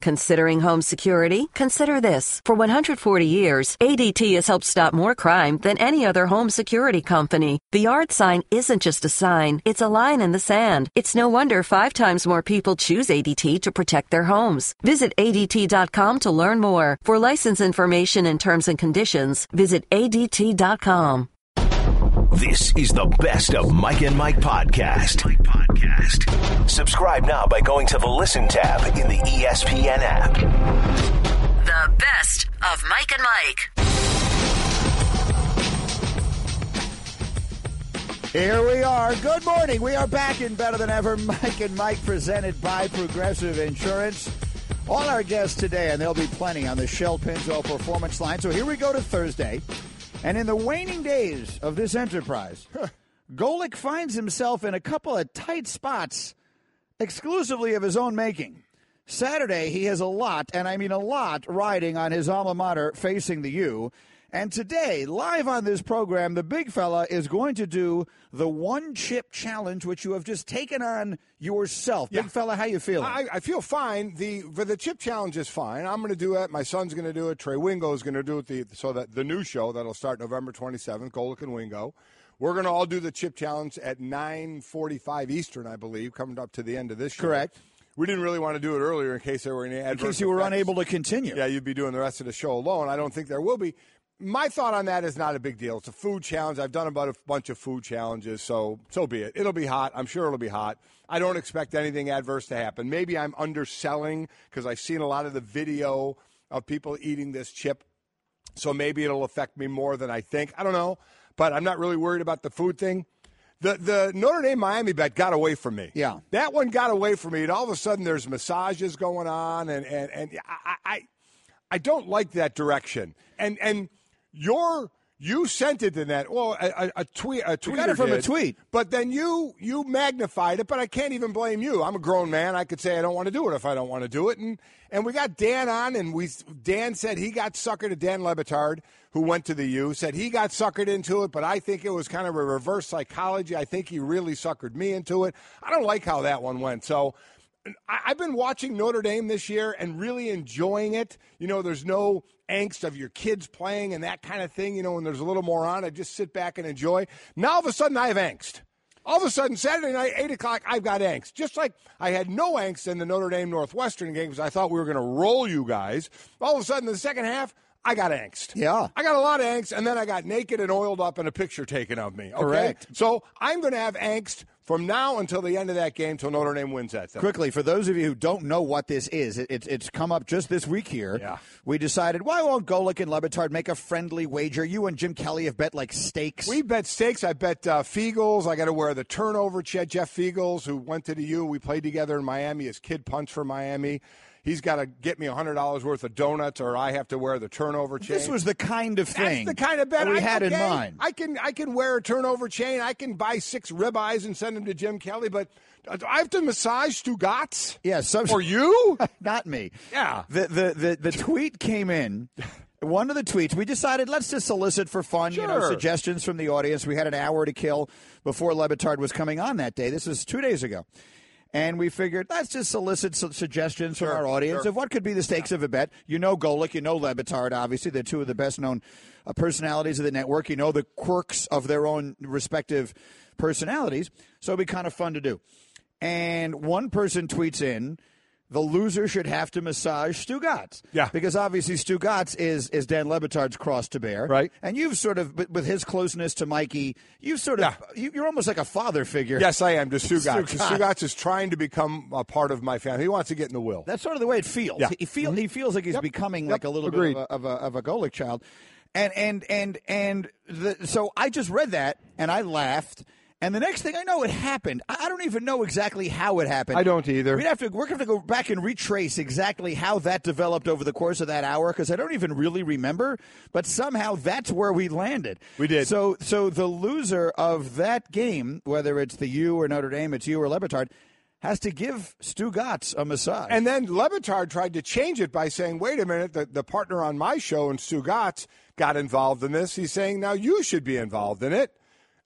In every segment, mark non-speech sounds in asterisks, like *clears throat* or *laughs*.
Considering home security? Consider this. For 140 years, ADT has helped stop more crime than any other home security company. The yard sign isn't just a sign, it's a line in the sand. It's no wonder five times more people choose ADT to protect their homes. Visit ADT.com to learn more. For license information and terms and conditions, visit ADT.com. This is the best of Mike and Mike podcast. Mike podcast. Subscribe now by going to the Listen tab in the E ESPN app. The best of Mike and Mike. Here we are. Good morning. We are back in better than ever. *laughs* Mike and Mike presented by Progressive Insurance. All our guests today, and there'll be plenty on the Shell Pennzoil Performance Line. So here we go to Thursday. And in the waning days of this enterprise, Golic finds himself in a couple of tight spots exclusively of his own making. Saturday, he has a lot, and I mean a lot, riding on his alma mater facing the U. And today, live on this program, the big fella is going to do the one chip challenge, which you have just taken on yourself. Yeah. Big fella, how you feeling? I, I feel fine. The for the chip challenge is fine. I'm going to do it. My son's going to do it. Trey Wingo is going to do it. The, so that the new show that'll start November 27th, Golic and Wingo. We're going to all do the chip challenge at 9:45 Eastern, I believe, coming up to the end of this show. Correct. We didn't really want to do it earlier in case there were any in case you were effects. unable to continue. Yeah, you'd be doing the rest of the show alone. I don't think there will be. My thought on that is not a big deal. It's a food challenge. I've done about a bunch of food challenges, so so be it. It'll be hot. I'm sure it'll be hot. I don't expect anything adverse to happen. Maybe I'm underselling because I've seen a lot of the video of people eating this chip, so maybe it'll affect me more than I think. I don't know, but I'm not really worried about the food thing. The the Notre Dame Miami bet got away from me. Yeah. that one got away from me, and all of a sudden there's massages going on, and and and I. I I don't like that direction. And and your you sent it in that well a, a, a tweet a tweet got it from a tweet. but then you you magnified it. But I can't even blame you. I'm a grown man. I could say I don't want to do it if I don't want to do it. And and we got Dan on, and we Dan said he got suckered. To Dan Le Batard, who went to the U, said he got suckered into it. But I think it was kind of a reverse psychology. I think he really suckered me into it. I don't like how that one went. So. I've been watching Notre Dame this year and really enjoying it. You know, there's no angst of your kids playing and that kind of thing. You know, when there's a little more on, I just sit back and enjoy. Now all of a sudden, I have angst. All of a sudden, Saturday night, 8 o'clock, I've got angst. Just like I had no angst in the Notre Dame Northwestern game because I thought we were going to roll you guys. All of a sudden, the second half, I got angst. Yeah. I got a lot of angst, and then I got naked and oiled up and a picture taken of me. Okay? Correct. So I'm going to have angst from now until the end of that game, till Notre Dame wins that thing. Quickly, for those of you who don't know what this is, it, it's it's come up just this week here. Yeah. We decided, why won't Golic and Le Batard make a friendly wager? You and Jim Kelly have bet like stakes. We bet stakes. I bet uh, Feagles. I got to wear the turnover. Jeff Feagles, who went to the U. We played together in Miami. His kid punts for Miami. He's got to get me hundred dollars worth of donuts, or I have to wear the turnover chain. this was the kind of thing That's the kind of bet we I, had in mind. I can I can wear a turnover chain. I can buy six ribeyes and send them to Jim Kelly. But I have to massage Stugotz. Yeah, some- or you? *laughs* Not me. Yeah. The, the the the tweet came in. One of the tweets, we decided let's just solicit for fun, you know, suggestions from the audience. We had an hour to kill before Le Batard was coming on that day. This was two days ago. And we figured let's just solicit su- suggestions from our audience sure. of what could be the stakes of a bet. You know Golic, you know Le Batard, obviously. They're two of the best known uh, personalities of the network. You know the quirks of their own respective personalities. So it'd be kind of fun to do. And one person tweets in, the loser should have to massage Stugotz. Yeah. Because obviously Stugotz is, is Dan Le Batard's cross to bear. Right. And you've sort of, with- his closeness to Mikey, you've sort of, you, you're almost like a father figure. Yes, I am to Stugotz. Stugotz. Stugotz is trying to become a part of my family. He wants to get in the will. That's sort of the way it feels. Yeah. He feel he feels like he's Yep. becoming Yep. like a little Agreed. bit of a, of a of a Golic child, and and and and the, so I just read that and I laughed. And the next thing I know, it happened. I don't even know exactly how it happened. I don't either. We'd have to. We're going to go back and retrace exactly how that developed over the course of that hour because I don't even really remember. But somehow that's where we landed. We did. So, so the loser of that game, whether it's the U or Notre Dame, it's you or Le Batard, has to give Stugotz a massage. And then Le Batard tried to change it by saying, wait a minute, the, the partner on my show and Stugotz got involved in this. He's saying, now you should be involved in it.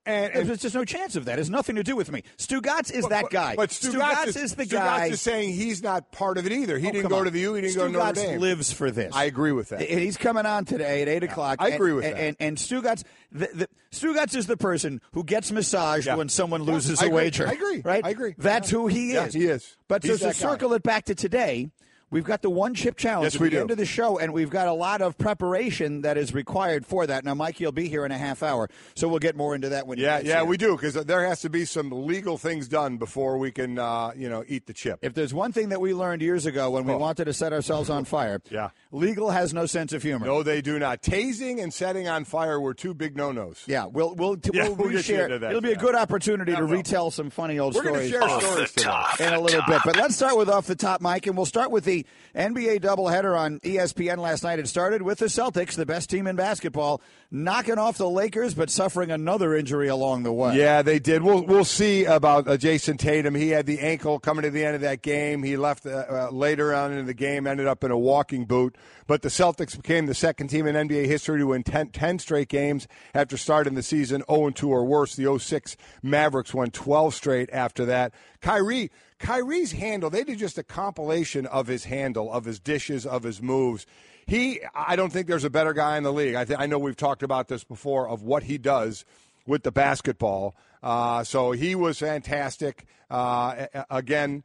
And, and There's just no chance of that. It has nothing to do with me. Stugotz is that but, guy. But Stugotz, is, is the Stugotz guy. is saying he's not part of it either. He Oh, didn't go on. to the U. He didn't go to Notre Dame. lives for this. I agree with that. And he's coming on today at eight o'clock. I and- agree with and, that. And, and Stugotz, the, the, Stugotz is the person who gets massaged Yeah. when someone Yeah, loses I a agree. wager. I agree. Right? I agree. That's Yeah. who he Yeah, is. he is. But He's so to circle it back to today. We've got the one chip challenge Yes, at we the do. end of the show, and we've got a lot of preparation that is required for that. Now, Mikey will be here in a half hour, so we'll get more into that when he yeah, yeah, here. we do because there has to be some legal things done before we can, uh, you know, eat the chip. If there's one thing that we learned years ago when we Oh. wanted to set ourselves on fire, *laughs* Yeah. legal has no sense of humor. no, they do not. Tasing and setting on fire were two big no-nos. Yeah, we'll we'll, *laughs* Yeah, we'll, we'll get you reshare. that, It'll be a good opportunity Yeah, to well. retell some funny old stories. We're going to share Off stories today. top. in a little bit. But let's start with off the top, Mike, and we'll start with the NBA doubleheader on ESPN last night. It started with the Celtics, the best team in basketball, knocking off the Lakers, but suffering another injury along the way. Yeah, they did. We'll we'll see about uh, Jayson Tatum. He had the ankle coming to the end of that game. He left uh, uh, later on in the game, ended up in a walking boot. But the Celtics became the second team in NBA history to win 10, 10 straight games after starting the season 0 2 or worse. The 06 Mavericks won 12 straight after that. Kyrie. Kyrie's handle, they did just a compilation of his handle, of his dishes, of his moves. He, I don't think there's a better guy in the league. I, th- I know we've talked about this before of what he does with the basketball. Uh, so he was fantastic. Uh, again,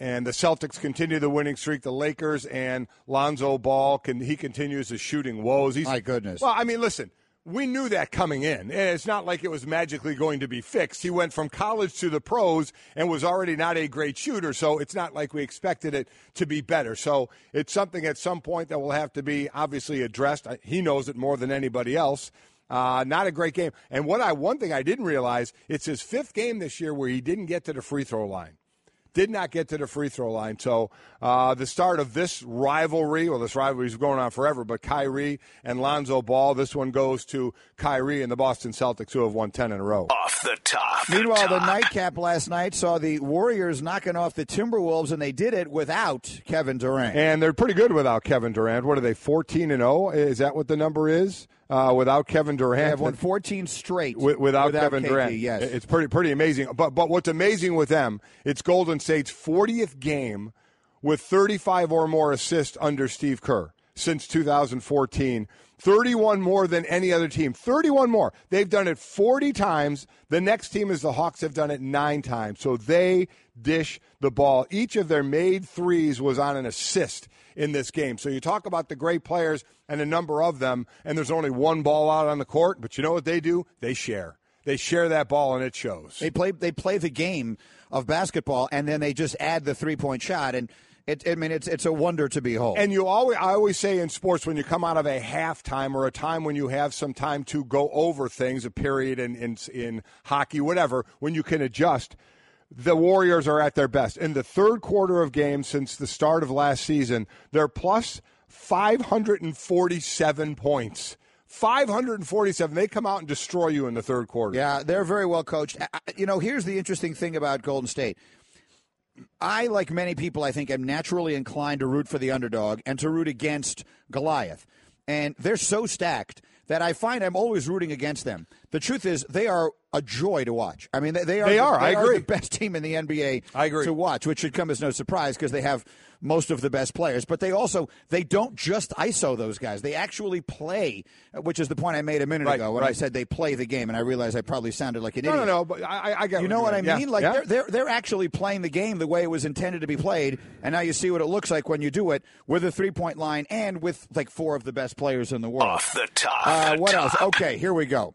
and the Celtics continue the winning streak. The Lakers and Lonzo Ball can he continues his shooting woes. He's, My goodness. Well, I mean, listen, we knew that coming in. And It's not like it was magically going to be fixed. He went from college to the pros and was already not a great shooter, so it's not like we expected it to be better. So it's something at some point that will have to be obviously addressed. He knows it more than anybody else. Uh, not a great game. And what I one thing I didn't realize, it's his fifth game this year where he didn't get to the free throw line did not get to the free throw line. So uh, the start of this rivalry, well, this rivalry is going on forever, but Kyrie and Lonzo Ball, this one goes to Kyrie and the Boston Celtics, who have won 10 in a row. Off the top. Meanwhile, the nightcap last night saw the Warriors knocking off the Timberwolves, and they did it without Kevin Durant. And they're pretty good without Kevin Durant. What are they, 14 and 0? Is that what the number is? Uh, without Kevin Durant, they have won 14 straight Wi- without, Kevin KD, Durant. Yes, It's pretty pretty amazing. But but what's amazing with them, it's Golden State's 40th game with 35 or more assists under Steve Kerr since 2014. 31 more than any other team. 31 more. They've done it 40 times. The next team is the Hawks have done it 9 times. So they dish the ball. Each of their made threes was on an assist in this game. So you talk about the great players and a number of them, and there's only one ball out on the court, but you know what they do? They share. They share that ball, and it shows. They play they play the game of basketball, and then they just add the three point shot, and it, I mean it's it's a wonder to behold. And you always, I always say in sports, when you come out of a halftime or a time when you have some time to go over things, a period in in, in hockey, whatever, when you can adjust, the Warriors are at their best. In the third quarter of games since the start of last season, they're plus 547 points. 547. They come out and destroy you in the third quarter. yeah, they're very well coached. You know, here's the interesting thing about Golden State. I, like many people, I think, am naturally inclined to root for the underdog and to root against Goliath. And they're so stacked that I find I'm always rooting against them. The truth is, they are a joy to watch. I mean, they, they are. They the, are. I agree. the best team in the NBA. I agree. to watch, which should come as no surprise because they have most of the best players. But they also they don't just ISO those guys; they actually play, which is the point I made a minute Right, ago when I said they play the game, and I realized I probably sounded like an No, idiot. no, no. But I, I- I get You know what I Yeah, mean? Like yeah. they're, they're they're actually playing the game the way it was intended to be played, and now you see what it looks like when you do it with a three point line and with like four of the best players in the world. Off the top. Uh, The what top. else? Okay, here we go.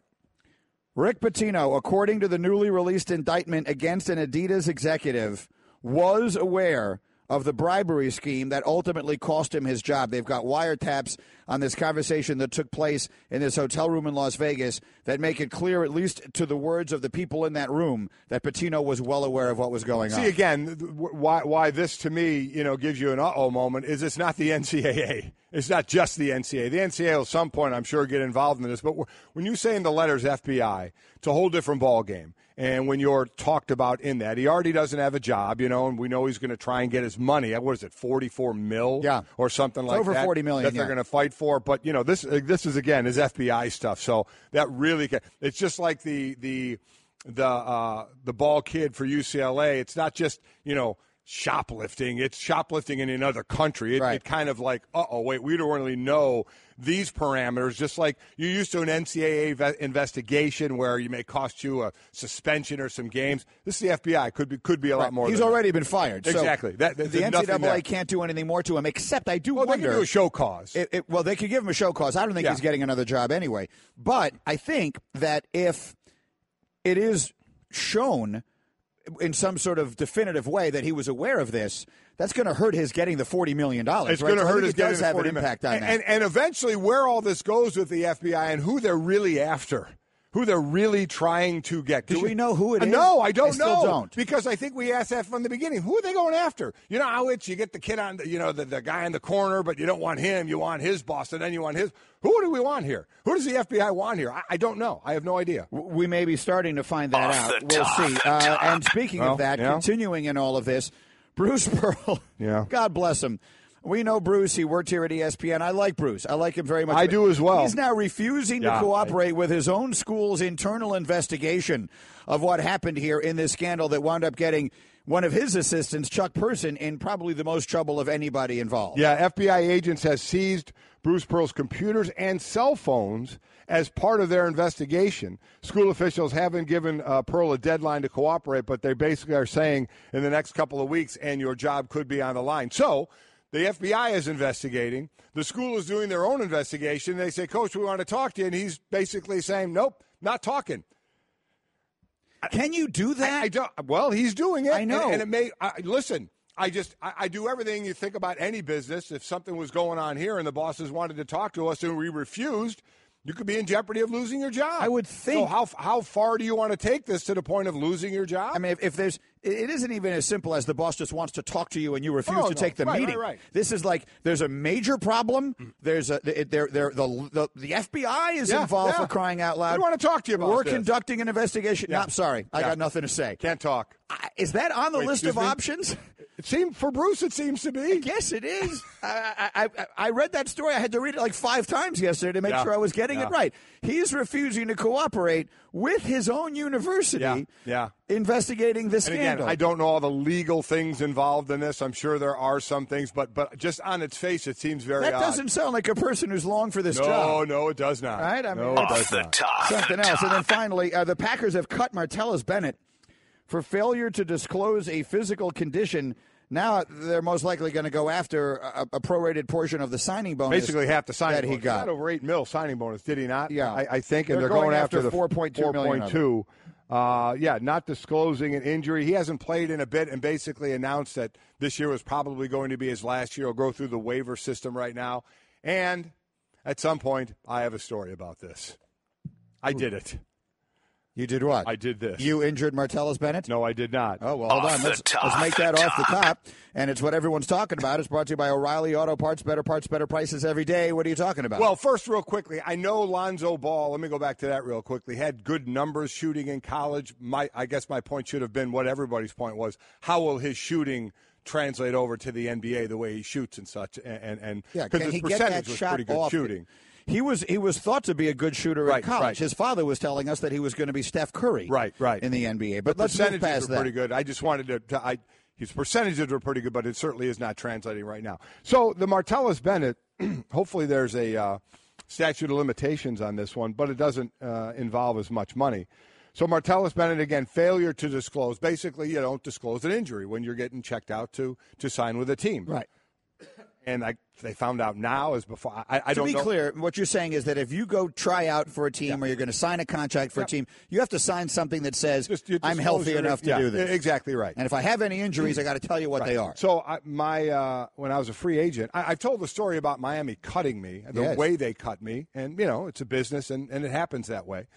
Rick Pitino, according to the newly released indictment against an Adidas executive, was aware of the bribery scheme that ultimately cost him his job. They've got wiretaps on this conversation that took place in this hotel room in Las Vegas that make it clear, at least to the words of the people in that room, that Pitino was well aware of what was going on. See again, why why this to me, you know, gives you an uh oh moment is it's not the NCAA. It's not just the NCAA. The NCAA at some point, I'm sure, get involved in this. But when you say in the letters FBI, it's a whole different ball game. And when you're talked about in that, he already doesn't have a job, you know, and we know he's going to try and get his money. What is it, 44 mil? Yeah. Or something It's like over that. 40 million, That they're yeah. going to fight for. But, you know, this uh, this is, again, his FBI stuff. So that really, it's just like the, the, the, uh, the ball kid for UCLA. It's not just, you know, shoplifting. It's shoplifting in another country. It, Right. it kind of like, uh oh, wait, we don't really know these parameters. Just like you're used to an NCAA ve- investigation where you may cost you a suspension or some games. This is the FBI. Could be could be a lot more. He's than that. already been fired. So Exactly. That- the NCAA can't do anything more to him, except I do Well, they wonder. can do a show cause. It, it, well, they could give him a show cause. I don't think Yeah. he's getting another job anyway. But I think that if it is shown in some sort of definitive way that he was aware of this, that's going to hurt his getting the forty million dollars. It's right? going to So hurt his it does getting the have an 40 million. impact on and, that. And, and eventually, where all this goes with the FBI and who they're really after, who they're really trying to get. 'Cause Do we know who it Uh, is? No, I don't I still know. don't. because I think we asked that from the beginning. Who are they going after? You know how it's you get the kid on, the, you know, the, the guy in the corner, but you don't want him. You want his boss, and then you want his. Who do we want here? Who does the FBI want here? I, I don't know. I have no idea. we may be starting to find that Off out. the We'll top, see. the Uh, top. and speaking Well, of that, yeah. continuing in all of this, Bruce *laughs* Pearl. Yeah. God bless him. We know Bruce. He worked here at ESPN. I like Bruce. I like him very much. I do as well. He's now refusing to Yeah. cooperate with his own school's internal investigation of what happened here in this scandal that wound up getting one of his assistants, Chuck Person, in probably the most trouble of anybody involved. Yeah, FBI agents have seized Bruce Pearl's computers and cell phones as part of their investigation. School officials haven't given uh, Pearl a deadline to cooperate, but they basically are saying in the next couple of weeks, and your job could be on the line. So the FBI is investigating. The school is doing their own investigation. They say, Coach, we want to talk to you. And he's basically saying, Nope, not talking. Can you do that? I, I don't. Well, he's doing it. I know. and, and it may. I, listen, I just I, I do everything you think about any business. If something was going on here and the bosses wanted to talk to us and we refused, you could be in jeopardy of losing your job. I would think. So how how far do you want to take this to the point of losing your job? I mean, if, if there's, it isn't even as simple as the boss just wants to talk to you and you refuse Oh, to no. take the Right, right, meeting. right. This is like there's a major problem. There's a there there there the, the the FBI is Yeah, involved yeah. for crying out loud. We want to talk to you about We're this. conducting an investigation. Yeah. No, I'm sorry, I got nothing to say. Can't talk. I, is that on the Wait, list of me? options? It seemed for Bruce. It seems to be. Yes, it is. I, I, I, I read that story. I had to read it like five times yesterday to make Yeah. sure I was getting Yeah. it right. He's refusing to cooperate with his own university Yeah. Yeah. investigating this And again, scandal. I don't know all the legal things involved in this. I'm sure there are some things, but but just on its face, it seems very that odd. doesn't sound like a person who's long for this no, job. no, no, it does not. Right? I mean, no, it it's- does Off the not. top. Something the else. And then finally, uh, the Packers have cut Martellus Bennett for failure to disclose a physical condition. Now they're most likely going to go after a, a prorated portion of the signing bonus. Basically, half the signing that he bonus. got. got over eight mil signing bonus, did he not? Yeah. I, I think, and They're they're, going going, after the 4.2 million of 4.2. Uh, yeah, not disclosing an injury. He hasn't played in a bit, and basically announced that this year was probably going to be his last year. He'll go through the waiver system right now, and at some point, I have a story about this. I did it. You did what? I did this. You injured Martellus Bennett? No, I did not. Oh, well, hold Off on. Let's, top, let's make that the off the top. And it's what everyone's talking about. It's brought to you by O'Reilly Auto Parts. Better parts, better prices every day. What are you talking about? Well, first, real quickly, I know Lonzo Ball. Let me go back to that real quickly. Had good numbers shooting in college. My, I guess my point should have been what everybody's point was. How will his shooting translate over to the NBA? The way he shoots and such, and and, and yeah, because can his he get percentage that was shot pretty good off? shooting. He was he was thought to be a good shooter Right, in college. right. His father was telling us that he was going to be Steph Curry, Right, right. in the NBA. But let's move percentages past were that. pretty good. I just wanted to, to I his percentages were pretty good, but it certainly is not translating right now. So the Martellus Bennett, *clears throat* hopefully there's a uh, statute of limitations on this one, but it doesn't uh, involve as much money. So Martellus Bennett again, failure to disclose. Basically, you don't disclose an injury when you're getting checked out to to sign with a team. Right. And I, they found out now as before. I, I To don't be know. clear, what you're saying is that if you go try out for a team or you're going to sign a contract for a team, you have to sign something that says Just- you I'm healthy enough to yeah, do this. Exactly right. And if I have any injuries, I got to tell you what they are. So I, my uh, when I was a free agent, I, I've told the story about Miami cutting me, the Yes. way they cut me, and you know it's a business, and, and it happens that way.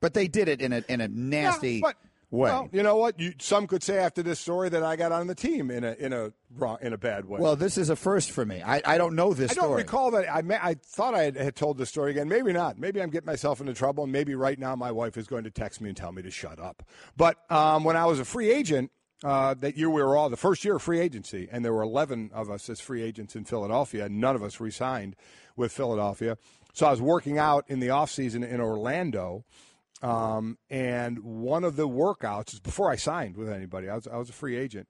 But they did it in a in a nasty, but- way. Well, you know what? You, some could say after this story that I got on the team in a in a wrong in a bad way. Well, this is a first for me. I, I don't know this I don't story. recall that. I may, I thought I had, had told this story again. Maybe not. Maybe I'm getting myself into trouble, and maybe right now my wife is going to text me and tell me to shut up. But um, when I was a free agent, uh, that year we were all the first year of free agency, and there were 11 of us as free agents in Philadelphia. and None of us re-signed with Philadelphia. So I was working out in the off season in Orlando. Um, and one of the workouts is before I signed with anybody. I was I was a free agent.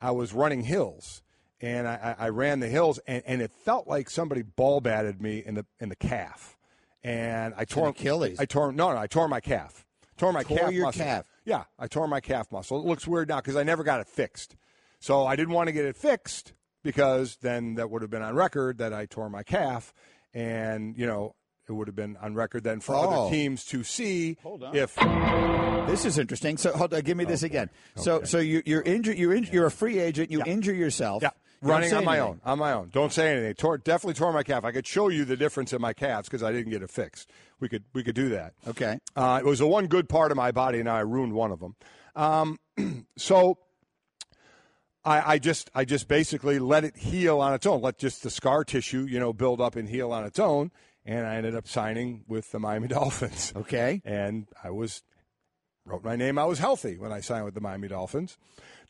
I was running hills, and I, I ran the hills, and, and it felt like somebody ball batted me in the in the calf, and I tore Achilles. I tore no, no, I tore my calf. Tore my Tore calf your muscle. calf. Yeah, I tore my calf muscle. It looks weird now because I never got it fixed. So I didn't want to get it fixed because then that would have been on record that I tore my calf, and you know it would have been on record then for Oh. other teams to see if This is interesting. So, hold on, give me this again. So, so you, you're injured. You're in, you're a free agent. You injure yourself. Yeah, You don't running on my anything. own. On my own. Don't say anything. Tore, definitely tore my calf. I could show you the difference in my calves because I didn't get it fixed. We could we could do that. Okay. Uh, it was the one good part of my body, and I ruined one of them. Um, *clears throat* so I, I just I just basically let it heal on its own. Let just the scar tissue, you know, build up and heal on its own. And I ended up signing with the Miami *laughs* Dolphins. Okay. And I was wrote my name. I was healthy when I signed with the Miami Dolphins.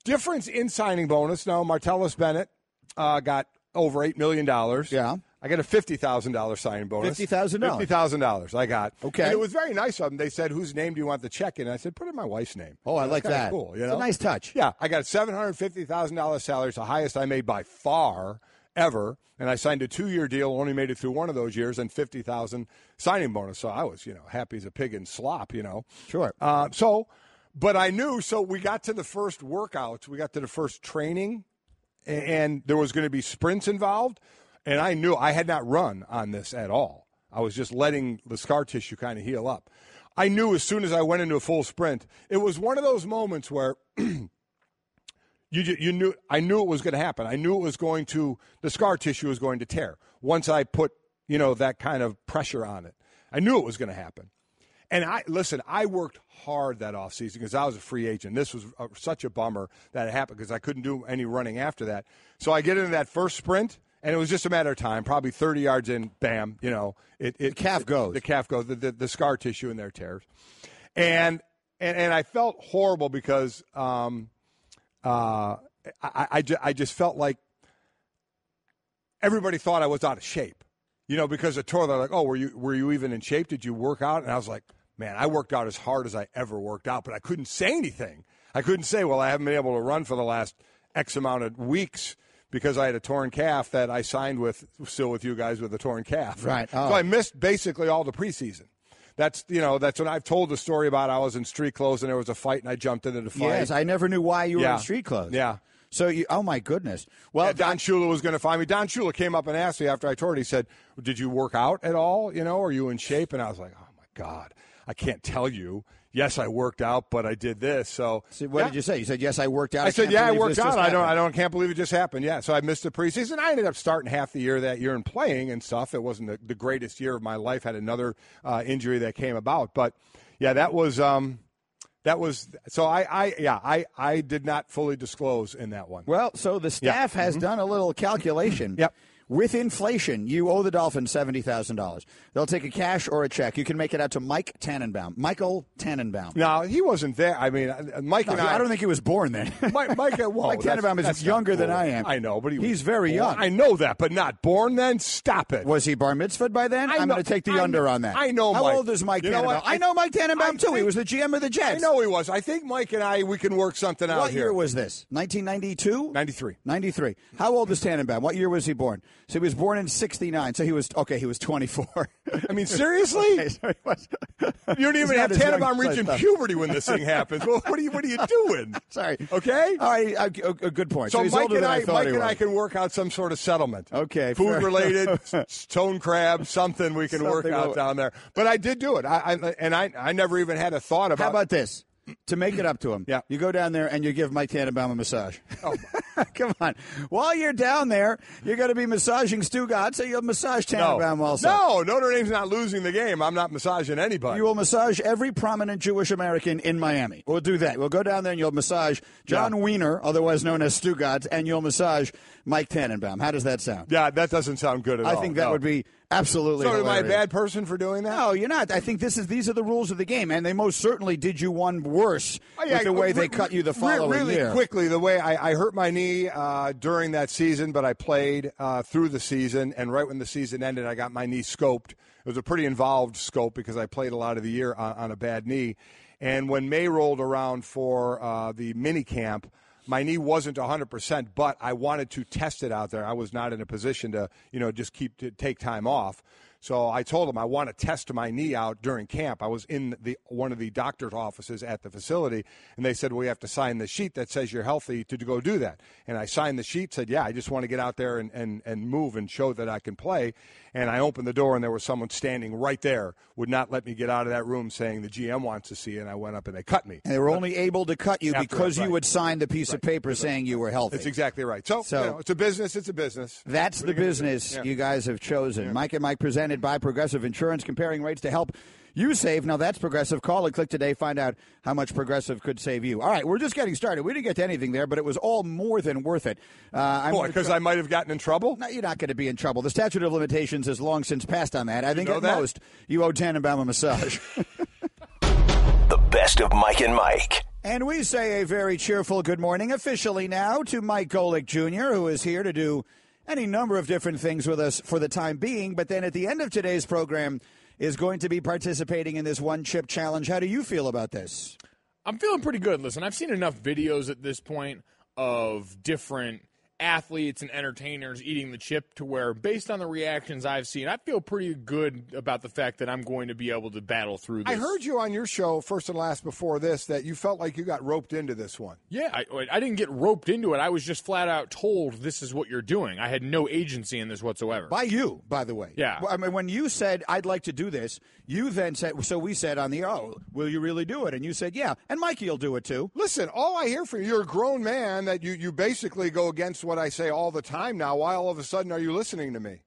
Difference in signing bonus. Now Martellus Bennett uh, got over eight million dollars. Yeah. I got a fifty thousand dollars signing bonus. $50,000? Fifty thousand dollars. I got. Okay. And it was very nice of them. They said, "Whose name do you want the check in?" And I said, "Put in my wife's name." Oh, I like that. Cool. You It's a nice touch. Yeah, I got seven hundred fifty thousand dollars salary. It's the highest I made by far ever. And I signed a two-year deal. Only made it through one of those years, and fifty thousand signing bonus. So I was, you know, happy as a pig in slop. You know. Sure. Uh, so, but I knew. So we got to the first workouts. We got to the first training, a- and there was going to be sprints involved. And I knew I had not run on this at all. I was just letting the scar tissue kind of heal up. I knew as soon as I went into a full sprint, it was one of those moments where *clears throat* you you knew I knew it was going to happen. I knew it was going to the scar tissue was going to tear once I put you know that kind of pressure on it. I knew it was going to happen. And I listen. I worked hard that offseason because I was a free agent. This was uh such a bummer that it happened because I couldn't do any running after that. So I get into that first sprint, and it was just a matter of time. Probably thirty yards in, bam. You know, it, it The calf goes. The calf goes. The, the, the scar tissue in there tears, and and and I felt horrible because um, uh, I I, ju- I just felt like everybody thought I was out of shape. You know, because of tour, they're like, "Oh, were you were you even in shape? Did you work out?" And I was like, "Man, I worked out as hard as I ever worked out, but I couldn't say anything. I couldn't say, well, I haven't been able to run for the last X amount of weeks." Because I had a torn calf that I signed with, still with you guys with a torn calf. Right. Oh. So I missed basically all the preseason. That's you know that's when I've told the story about I was in street clothes and there was a fight and I jumped into the fight. Yes, I never knew why you were Yeah. in street clothes. Yeah. So you, oh my goodness. Well, Yeah, Don Shula was going to find me. Don Shula came up and asked me after I toured. He said, "Did you work out at all? You know, are you in shape?" And I was like, "Oh my god, I can't tell you. Yes, I worked out, but I did this." So, So what yeah. did you say? You said yes, I worked out. I said, "Yeah, I worked out. I don't. I don't. Can't believe it just happened." Yeah. So I missed the preseason. I ended up starting half the year that year and playing and stuff. It wasn't the, the greatest year of my life. Had another uh, injury that came about, but yeah, that was. Um, that was so. I, I, yeah, I, I did not fully disclose in that one. Well, so the staff has done a little calculation. Mm-hmm. Yep. With inflation, you owe the Dolphins seventy thousand dollars. They'll take a cash or a check. You can make it out to Mike Tannenbaum. Michael Tannenbaum. No, he wasn't there. I mean, uh, Mike No, and I, I. don't think he was born then. *laughs* Mike, Mike, uh, Mike that's- Tannenbaum is that's younger than. I am. I know, but he was He's very born. young. I know that, but not born then. Stop it. was he bar mitzvahed by then? I I'm going to take the I know- under on that. I know How Mike. old is Mike You Tannenbaum? what? I know Mike Tannenbaum I too. he was the GM of the Jets. I know he was. I think Mike and I we can work something out here. What year was this? 1992? 93. 93. How old is Tannenbaum? What year was he born? So he was born in 69. So he was, okay, he was 24. *laughs* I mean, seriously, *laughs* Okay, so was- you don't even have Tannenbaum reaching puberty when this thing happens. Well, what are you? What are you doing? *laughs* Sorry. Okay. All right. A, a- good point. So, So, Mike and I, I, Mike and. I can work out some sort of settlement. Okay, food related, stone crab, something we can work out will- down there. But I did do it. I, I and I, I never even had a thought about. How about this? To make it up to him, Yeah. you go down there and you give Mike Tannenbaum a massage. Oh. *laughs* Come on. While you're down there, you're going to be massaging Stugotz, so you'll massage Tannenbaum also. No, Notre Dame's not losing the game. I'm not massaging anybody. You will massage every prominent Jewish American in Miami. We'll do that. We'll go down there and you'll massage John Yeah. Weiner, otherwise known as Stugotz, and you'll massage Mike Tannenbaum. How does that sound? yeah, that doesn't sound good at I all. I think that no. would be absolutely. So am I a hilarious. bad person for doing that? No, you're not. I think this is these are the rules of the game, and they most certainly did you one worse Oh, yeah, with the way re- they cut you the re- following really year. quickly, the way I, I hurt my knee uh, during that season, but I played uh, through the season, and right when the season ended, I got my knee scoped. It was a pretty involved scope because I played a lot of the year on, on a bad knee. And when May rolled around for uh, the mini camp, my knee wasn't 100%, but I wanted to test it out there. I was not in a position to, you know, just keep to take time off. So I told him I want to test my knee out during camp. I was in the one of the doctor's offices at the facility, and they said, "Well, you have to sign the sheet that says you're healthy to go do that." And I signed the sheet, said, "Yeah, I just want to get out there and, and, and move and show that I can play." And I opened the door, and there was someone standing right there, would not let me get out of that room, saying the GM wants to see. you," And I went up and they cut me. And they were only able to cut you After- because you right. would sign the piece of paper saying you were healthy. That's exactly right. So, So- you know, it's a business. It's a business. That's the are you gonna do? business Yeah. you guys have chosen. Mike and Mike presented by Progressive Insurance, comparing rates to help you save. Now that's Progressive. Call and click today. Find out how much Progressive could save you. All right, we're just getting started. We didn't get to anything there, but it was all more than worth it. Uh, I'm Boy, because try- I might have gotten in trouble. No, you're not going to be in trouble. The statute of limitations has long since passed on that. I think at that? most you owe Tannenbaum a massage. *laughs* The best of Mike and Mike. And we say a very cheerful good morning officially now to Mike Golic Jr., who is here to do any number of different things with us for the time being. But then at the end of today's program, is going to be participating in this one chip challenge. How do you feel about this? I'm feeling pretty good. Listen, I've seen enough videos at this point of different athletes and entertainers eating the chip to where, based on the reactions I've seen, I feel pretty good about the fact that I'm going to be able to battle through this. I heard you on your show, first and last before this, that you felt like you got roped into this one. Yeah, I, I didn't get roped into it. I was just flat out told this is what you're doing. I had no agency in this whatsoever. By you, by the way. Yeah. I mean, when you said, I'd like to do this, you then said, so we said on the, oh, will you really do it? And you said, yeah. And Mikey will do it too. Listen, all I hear from you, you're a grown man that you, you basically go against what I say all the time now. Why all of a sudden are you listening to me?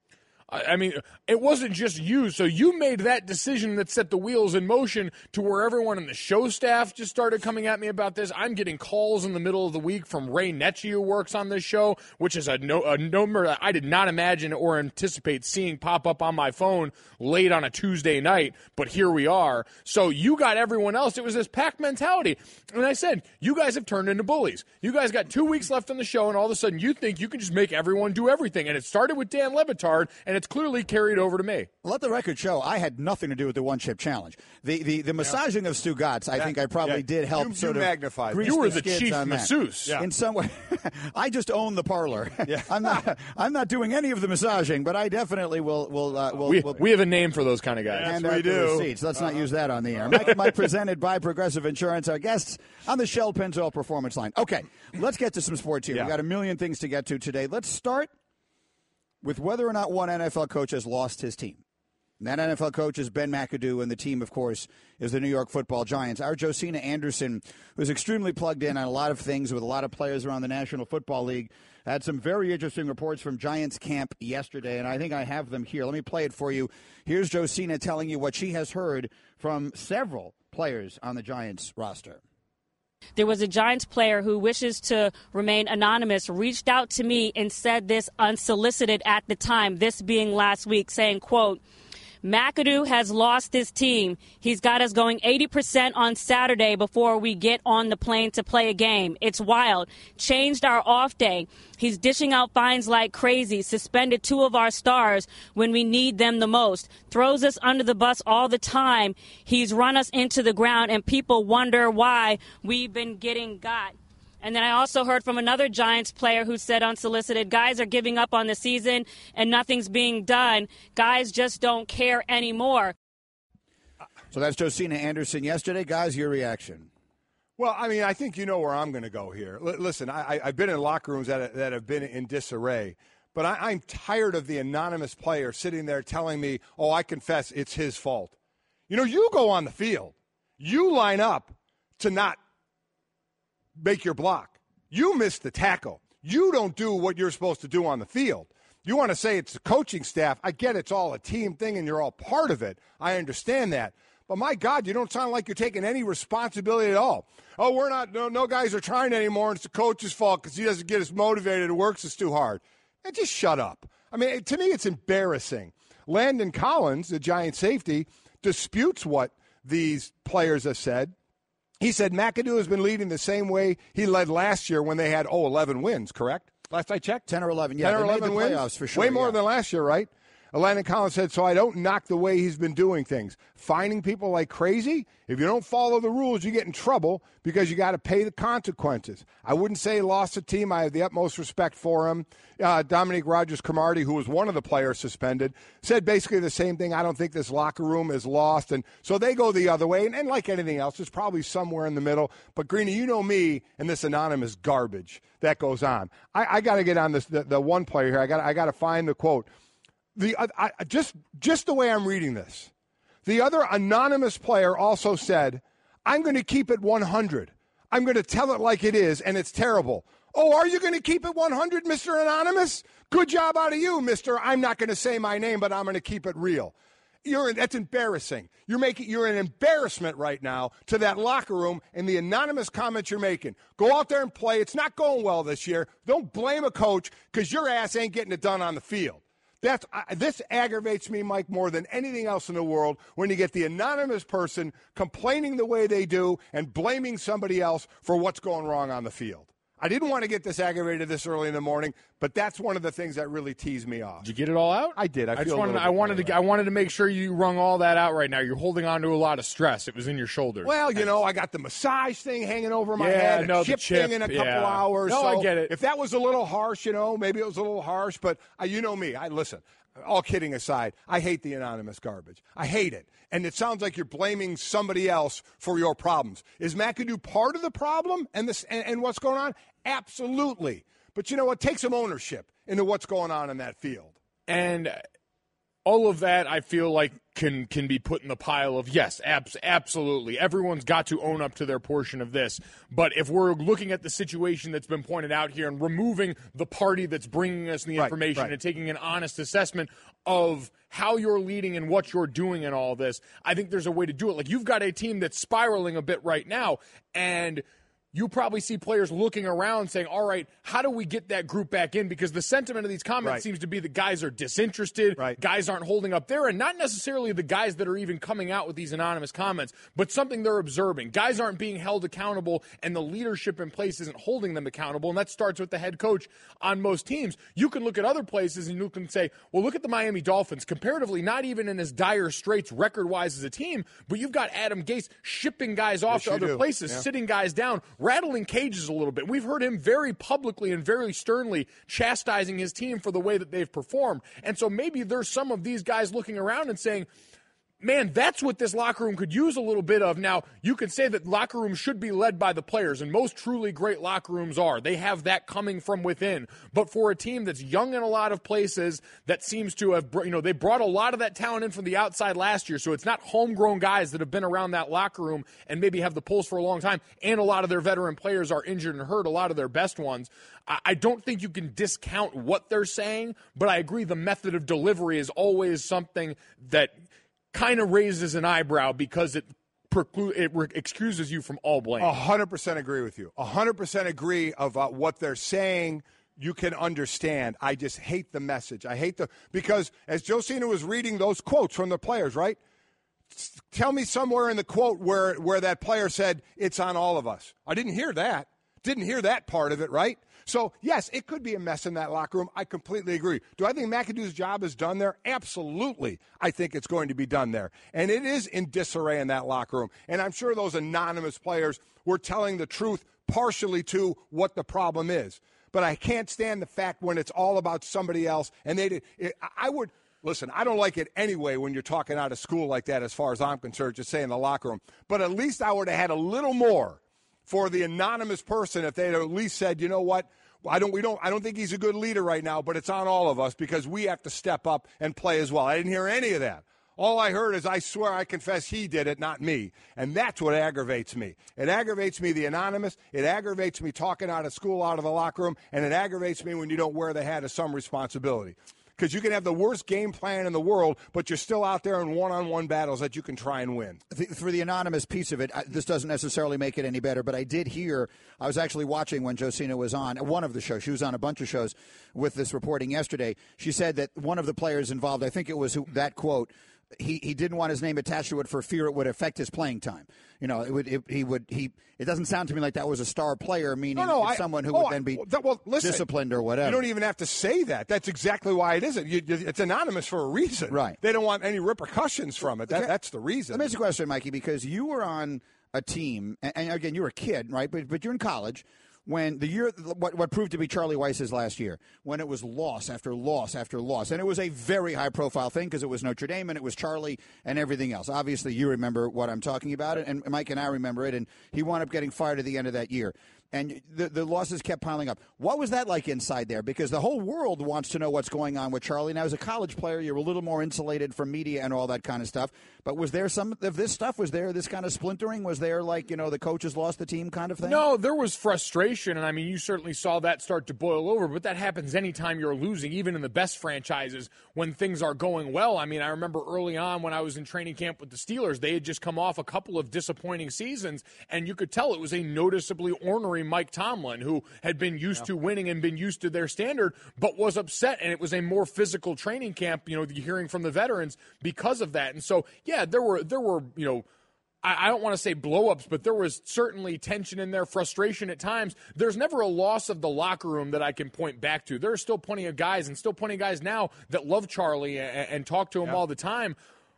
I mean, it wasn't just you. So you made that decision that set the wheels in motion to where everyone in the show staff just started coming at me about this. I'm getting calls in the middle of the week from Ray Netchie, who works on this show, which is a, no, a number that I did not imagine or anticipate seeing pop up on my phone late on a Tuesday night. But here we are. So you got everyone else. It was this pack mentality. And I said, you guys have turned into bullies. You guys got two weeks left on the show, and all of a sudden you think you can just make everyone do everything. And it started with Dan Le Batard, and it's clearly carried over to me. Let the record show I had nothing to do with the one chip challenge. The the, the massaging of Stugotz, I think I probably yeah. did help You- you sort of magnified that. grease You were the chief masseuse. Yeah. In some way, *laughs* I just own the parlor. *laughs* I'm not I'm not doing any of the massaging, but I definitely will will uh, will, We, will we have a name for those kind of guys. Yes, we do. receipts. Let's not use that on the air. Mike, Mike presented by Progressive Insurance. Our guests on the Shell Pennzoil Performance Line. Okay, let's get to some sports here. Yeah. We got a million things to get to today. Let's start with whether or not one NFL coach has lost his team. And that NFL coach is Ben McAdoo, and the team, of course, is the New York Football Giants. Our Josina Anderson, who's extremely plugged in on a lot of things with a lot of players around the National Football League, had some very interesting reports from Giants camp yesterday, and I think I have them here. Let me play it for you. Here's Josina telling you what she has heard from several players on the Giants roster. There was a Giants player who wishes to remain anonymous, reached out to me and said this unsolicited at the time, this being last week, saying, quote, McAdoo has lost his team. He's got us going 80% on Saturday before we get on the plane to play a game. It's wild. Changed our off day. He's dishing out fines like crazy. Suspended two of our stars when we need them the most. Throws us under the bus all the time. He's run us into the ground and people wonder why we've been getting got. And then I also heard from another Giants player who said unsolicited, guys are giving up on the season and nothing's being done. Guys just don't care anymore. So that's Josina Anderson yesterday. Guys, your reaction. Well, I mean, I think you know where I'm going to go here. L- listen, I, I- I've been in locker rooms that, that have been in disarray, but I, I'm tired of the anonymous player sitting there telling me, oh, I confess it's his fault. You know, you go on the field, you line up to not make your block. You missed the tackle. You don't do what you're supposed to do on the field. You want to say it's the coaching staff. I get it's all a team thing and you're all part of it. I understand that. But my God, you don't sound like you're taking any responsibility at all. Oh, we're not, no, no guys are trying anymore. And it's the coach's fault because he doesn't get us motivated and works us too hard. And just shut up. I mean, to me, it's embarrassing. Landon Collins, the Giant safety, disputes what these players have said. He said McAdoo has been leading the same way he led last year when they had, oh, 11 wins, correct? Last I checked? 10 or 11, yeah. 10 or 11 wins? For sure. Way more yeah. than last year, right? Landon Collins said, So I don't knock the way he's been doing things. Finding people like crazy, if you don't follow the rules, you get in trouble because you got to pay the consequences. I wouldn't say lost a team. I have the utmost respect for him. Uh, Dominique Rodgers Cromartie, who was one of the players suspended, said basically the same thing. I don't think this locker room is lost. And so they go the other way. And, and like anything else, it's probably somewhere in the middle. But, Greeny, you know me and this anonymous garbage that goes on. I, I got to get on this, the, the one player here. I got I got to find the quote the I, just just the way I'm reading this, the other anonymous player also said, "I'm going to keep it 100. I'm going to tell it like it is, and it's terrible." Oh, are you going to keep it 100, Mr. Anonymous? Good job out of you, Mister. I'm not going to say my name, but I'm going to keep it real. You're that's embarrassing. You're making you're an embarrassment right now to that locker room and the anonymous comments you're making. Go out there and play. It's not going well this year. Don't blame a coach because your ass ain't getting it done on the field. That's, this aggravates me, Mike, more than anything else in the world when you get the anonymous person complaining the way they do and blaming somebody else for what's going wrong on the field. I didn't want to get this aggravated this early in the morning, but that's one of the things that really teased me off. Did you get it all out? I did. I, I just wanted. I wanted to. I wanted to make sure you wrung all that out right now. You're holding on to a lot of stress. It was in your shoulders. Well, you know, I got the massage thing hanging over my yeah, head. No, chip, chip thing in a couple yeah. hours. No, so I get it. If that was a little harsh, you know, maybe it was a little harsh. But uh, you know me. I listen all kidding aside, I hate the anonymous garbage. I hate it. And it sounds like you're blaming somebody else for your problems. Is McAdoo part of the problem and, this, and, and what's going on? Absolutely. But you know what? Take some ownership into what's going on in that field. And all of that I feel like can can be put in the pile of yes, abs- absolutely. Everyone's got to own up to their portion of this. But if we're looking at the situation that's been pointed out here and removing the party that's bringing us the right, information right. and taking an honest assessment of how you're leading and what you're doing in all this, I think there's a way to do it. Like you've got a team that's spiraling a bit right now and you probably see players looking around saying, all right, how do we get that group back in? Because the sentiment of these comments right. seems to be that guys are disinterested, right. guys aren't holding up there, and not necessarily the guys that are even coming out with these anonymous comments, but something they're observing. Guys aren't being held accountable, and the leadership in place isn't holding them accountable, and that starts with the head coach on most teams. You can look at other places and you can say, well, look at the Miami Dolphins, comparatively not even in as dire straits record wise as a team, but you've got Adam Gase shipping guys off yes, to other do. places, yeah. sitting guys down rattling cages a little bit. We've heard him very publicly and very sternly chastising his team for the way that they've performed. And so maybe there's some of these guys looking around and saying, man, that's what this locker room could use a little bit of. Now, you could say that locker rooms should be led by the players, and most truly great locker rooms are. They have that coming from within. But for a team that's young in a lot of places, that seems to have, you know, they brought a lot of that talent in from the outside last year. So it's not homegrown guys that have been around that locker room and maybe have the pulse for a long time. And a lot of their veteran players are injured and hurt, a lot of their best ones. I don't think you can discount what they're saying, but I agree the method of delivery is always something that kind of raises an eyebrow because it preclude it excuses you from all blame. Hundred percent agree with you. Hundred percent agree of uh, what they're saying. You can understand. I just hate the message. I hate the because as Josina was reading those quotes from the players, right? Tell me somewhere in the quote where where that player said it's on all of us. I didn't hear that. Didn't hear that part of it, right? So, yes, it could be a mess in that locker room. I completely agree. Do I think McAdoo's job is done there? Absolutely. I think it's going to be done there. And it is in disarray in that locker room. And I'm sure those anonymous players were telling the truth partially to what the problem is. But I can't stand the fact when it's all about somebody else. And they did. It, I would. Listen, I don't like it anyway when you're talking out of school like that, as far as I'm concerned, just say in the locker room. But at least I would have had a little more for the anonymous person if they'd at least said, you know what, I don't, we don't, I don't think he's a good leader right now, but it's on all of us because we have to step up and play as well. I didn't hear any of that. All I heard is, I swear, I confess he did it, not me. And that's what aggravates me. It aggravates me, the anonymous. It aggravates me talking out of school, out of the locker room. And it aggravates me when you don't wear the hat of some responsibility because you can have the worst game plan in the world, but you're still out there in one-on-one battles that you can try and win. For the anonymous piece of it, this doesn't necessarily make it any better, but I did hear. I was actually watching when Josina was on one of the shows. She was on a bunch of shows with this reporting yesterday. She said that one of the players involved, I think it was who, that quote he, he didn't want his name attached to it for fear it would affect his playing time. You know, it would it, he would he. It doesn't sound to me like that was a star player, meaning no, no, I, someone who oh, would then be well, listen, disciplined or whatever. You don't even have to say that. That's exactly why it isn't. You, it's anonymous for a reason. Right. They don't want any repercussions from it. That, that's the reason. Let me ask you a question, Mikey, because you were on a team, and, and again, you were a kid, right? But but you're in college when the year what, what proved to be Charlie Weis's last year, when it was loss after loss after loss, and it was a very high profile thing because it was Notre Dame and it was Charlie and everything else. Obviously, you remember what I'm talking about, and Mike and I remember it. And he wound up getting fired at the end of that year and the, the losses kept piling up. What was that like inside there? Because the whole world wants to know what's going on with Charlie. Now, as a college player, you're a little more insulated from media and all that kind of stuff. But was there some of this stuff? Was there this kind of splintering? Was there like you know the coaches lost the team kind of thing? No, there was frustration, and I mean you certainly saw that start to boil over. But that happens anytime you're losing, even in the best franchises when things are going well. I mean, I remember early on when I was in training camp with the Steelers, they had just come off a couple of disappointing seasons, and you could tell it was a noticeably ornery Mike Tomlin, who had been used yeah. to winning and been used to their standard, but was upset. And it was a more physical training camp, you know, hearing from the veterans because of that. And so, yeah, there were, there were, you know, I don't want to say blowups, but there was certainly tension in there, frustration at times. There's never a loss of the locker room that I can point back to. There are still plenty of guys, and still plenty of guys now that love Charlie and, and talk to him all the time.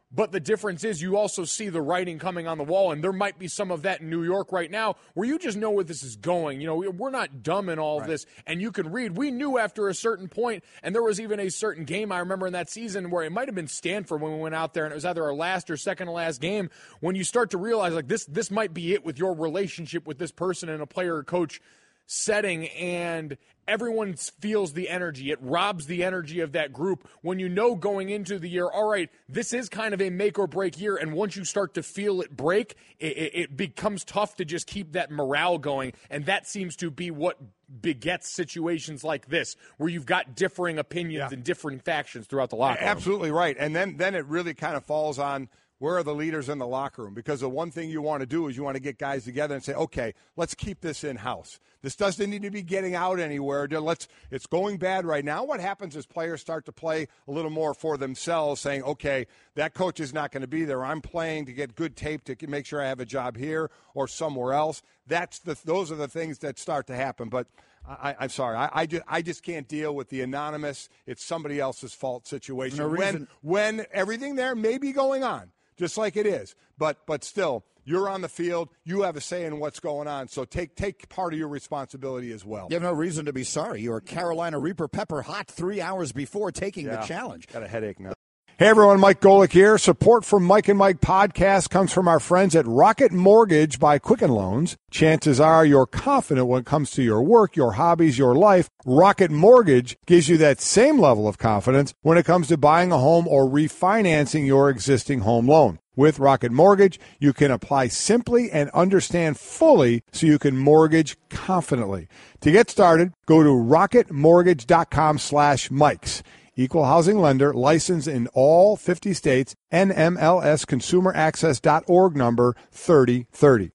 But the difference is you also see the writing coming on the wall, and there might be some of that in New York right now where you just know where this is going. You know, we're not dumb in all right. of this, and you can read. We knew after a certain point, and there was even a certain game I remember in that season where it might have been Stanford when we went out there, and it was either our last or second to last game. When you start to realize like this, this might be it with your relationship with this person and a player or coach setting and everyone feels the energy. It robs the energy of that group when you know going into the year, all right, this is kind of a make or break year. And once you start to feel it break, it, it becomes tough to just keep that morale going. And that seems to be what begets situations like this, where you've got differing opinions yeah. and differing factions throughout the locker room. Absolutely right. And then, then it really kind of falls on where are the leaders in the locker room? Because the one thing you want to do is you want to get guys together and say, okay, let's keep this in house. This doesn't need to be getting out anywhere. Let's. It's going bad right now. What happens is players start to play a little more for themselves, saying, okay, that coach is not going to be there. I'm playing to get good tape to make sure I have a job here or somewhere else. That's the. Those are the things that start to happen. But I, am sorry. I, I, just, I just can't deal with the anonymous, it's somebody else's fault situation. No when, when everything there may be going on just like it is. But but still, you're on the field. You have a say in what's going on. So take take part of your responsibility as well. You have no reason to be sorry. You were Carolina Reaper Pepper hot three hours before taking yeah, the challenge. Got a headache now. Hey everyone, Mike Golic here. Support for Mike and Mike podcast comes from our friends at Rocket Mortgage by Quicken Loans. Chances are you're confident when it comes to your work, your hobbies, your life. Rocket Mortgage gives you that same level of confidence when it comes to buying a home or refinancing your existing home loan. With Rocket Mortgage, you can apply simply and understand fully so you can mortgage confidently. To get started, go to rocketmortgage.com slash Mikes. Equal housing lender, licensed in all 50 states, NMLS consumeraccess.org number 3030.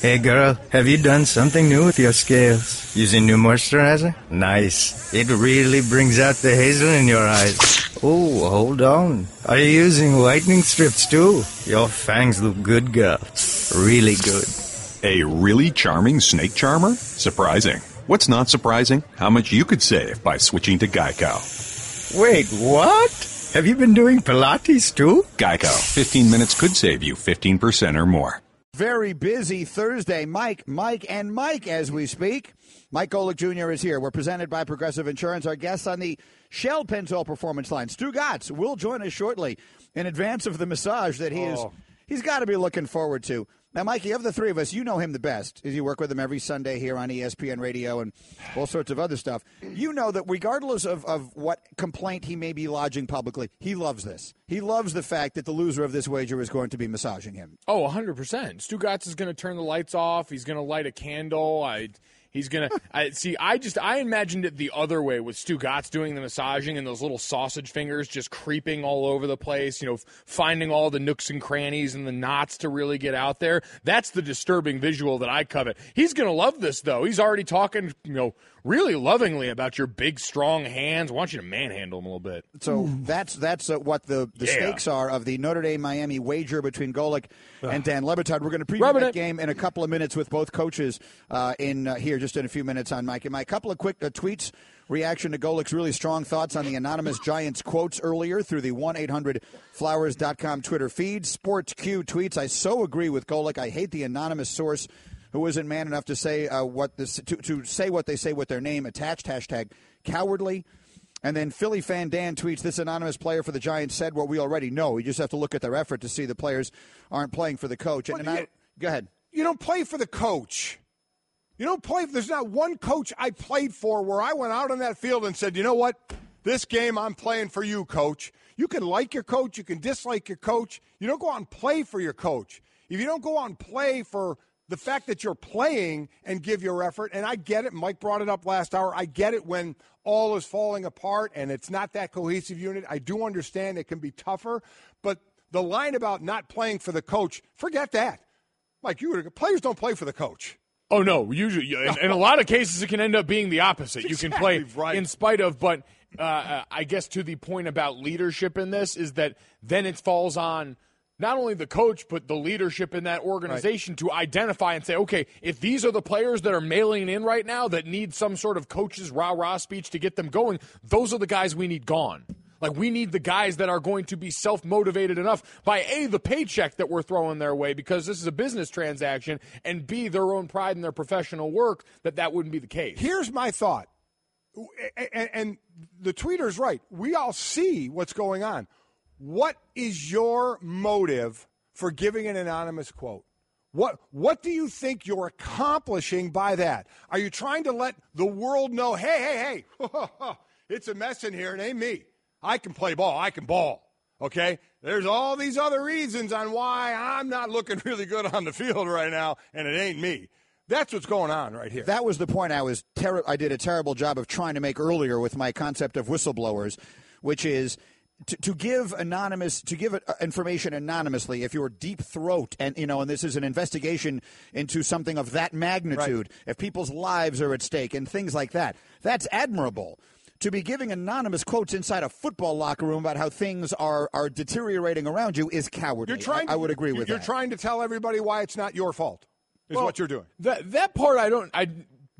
Hey girl, have you done something new with your scales? Using new moisturizer? Nice. It really brings out the hazel in your eyes. Oh, hold on. Are you using whitening strips too? Your fangs look good, girl. Really good. A really charming snake charmer? Surprising. What's not surprising? How much you could save by switching to Geico. Wait, what? Have you been doing Pilates too? Geico. 15 minutes could save you 15% or more. Very busy Thursday. Mike, Mike, and Mike as we speak. Mike Golic Jr. is here. We're presented by Progressive Insurance. Our guests on the Shell Pennzoil Performance Line, Stugotz, will join us shortly in advance of the massage that he oh. is he's got to be looking forward to. Now, Mikey, of the three of us, you know him the best, you work with him every Sunday here on ESPN Radio and all sorts of other stuff. You know that regardless of, of what complaint he may be lodging publicly, he loves this. He loves the fact that the loser of this wager is going to be massaging him. Oh, 100%. Stugotz is going to turn the lights off. He's going to light a candle. I He's gonna I see. I just I imagined it the other way with Stugotz doing the massaging and those little sausage fingers just creeping all over the place. You know, finding all the nooks and crannies and the knots to really get out there. That's the disturbing visual that I covet. He's gonna love this though. He's already talking. You know, really lovingly about your big, strong hands. I want you to manhandle them a little bit. So that's that's uh, what the, the Yeah. stakes are of the Notre Dame Miami wager between Golic and Dan Le Batard. We're going to preview Rubbing that it. game in a couple of minutes with both coaches uh, in uh, here just in a few minutes on Mike and Mike. couple of quick uh, tweets. Reaction to Golic's really strong thoughts on the anonymous Giants quotes earlier through the 1 800 flowers.com Twitter feed. Sports Q tweets, I so agree with Golic. I hate the anonymous source who isn't man enough to say uh, what this to, to say what they say with their name attached. Hashtag cowardly. And then Philly fan Dan tweets this anonymous player for the Giants said what we already know. You just have to look at their effort to see the players aren't playing for the coach. And, and I, go ahead. You don't play for the coach. You don't play. There's not one coach I played for where I went out on that field and said, "You know what? This game I'm playing for you, coach." You can like your coach, you can dislike your coach. You don't go out and play for your coach. If you don't go out and play for the fact that you're playing and give your effort, and I get it. Mike brought it up last hour. I get it when all is falling apart and it's not that cohesive unit. I do understand it can be tougher, but the line about not playing for the coach, forget that. Mike, you players don't play for the coach. Oh no! Usually, in, in a lot of cases, it can end up being the opposite. You can play right. in spite of, but uh, uh, I guess to the point about leadership in this is that then it falls on not only the coach but the leadership in that organization to identify and say, okay, if these are the players that are mailing in right now that need some sort of coach's rah rah speech to get them going, those are the guys we need gone. Like we need the guys that are going to be self motivated enough by a the paycheck that we're throwing their way because this is a business transaction, and b their own pride in their professional work that that wouldn't be the case. Here's my thought, and, and the tweeter's right. We all see what's going on. What is your motive for giving an anonymous quote? What what do you think you're accomplishing by that? Are you trying to let the world know, hey, hey, hey, *laughs* it's a mess in here, it ain't me. I can play ball, I can ball. Okay? There's all these other reasons on why I'm not looking *laughs* really good on the field right now, and it ain't me. That's what's going on right here. That was the point I was ter- I did a terrible job of trying to make earlier with my concept of whistleblowers, which is to, to give anonymous to give uh, information anonymously if you're deep throat and you know and this is an investigation into something of that magnitude if people's lives are at stake and things like that that's admirable to be giving anonymous quotes inside a football locker room about how things are are deteriorating around you is cowardly You're trying. I, I would agree with you. You're that trying to tell everybody why it's not your fault. Is Well, what you're doing. That that part I don't I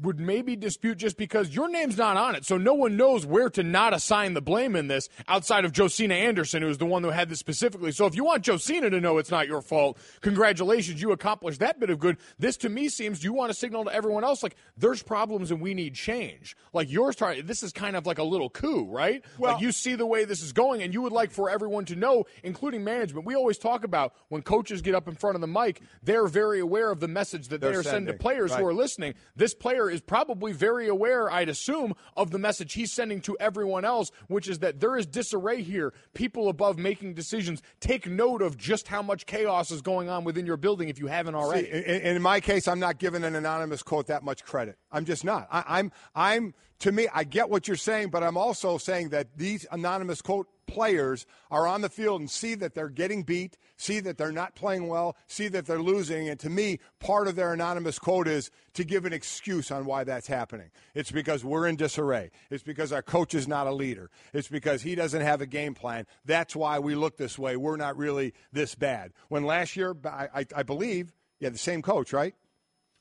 would maybe dispute just because your name's not on it, so no one knows where to not assign the blame in this outside of Josina Anderson, who is the one who had this specifically. So if you want Josina to know it's not your fault, congratulations, you accomplished that bit of good. This to me seems you want to signal to everyone else like there's problems and we need change. Like yours, this is kind of like a little coup, right? Well- like you see the way this is going, and you would like for everyone to know, including management. We always talk about when coaches get up in front of the mic, they're very aware of the message that They're they are sending to players who are listening. This player is probably very aware, I'd assume, of the message he's sending to everyone else, which is that there is disarray here. People above making decisions take note of just how much chaos is going on within your building if you haven't already. See, in, in my case, I'm not giving an anonymous quote that much credit. I'm just not. I, I'm. I'm. To me, I get what you're saying, but I'm also saying that these anonymous quote players are on the field and see that they're getting beat, see that they're not playing well, see that they're losing, and to me, part of their anonymous quote is to give an excuse on why that's happening. It's because we're in disarray. It's because our coach is not a leader. It's because he doesn't have a game plan. That's why we look this way. We're not really this bad. When last year, I, I, I believe, yeah, the same coach, right?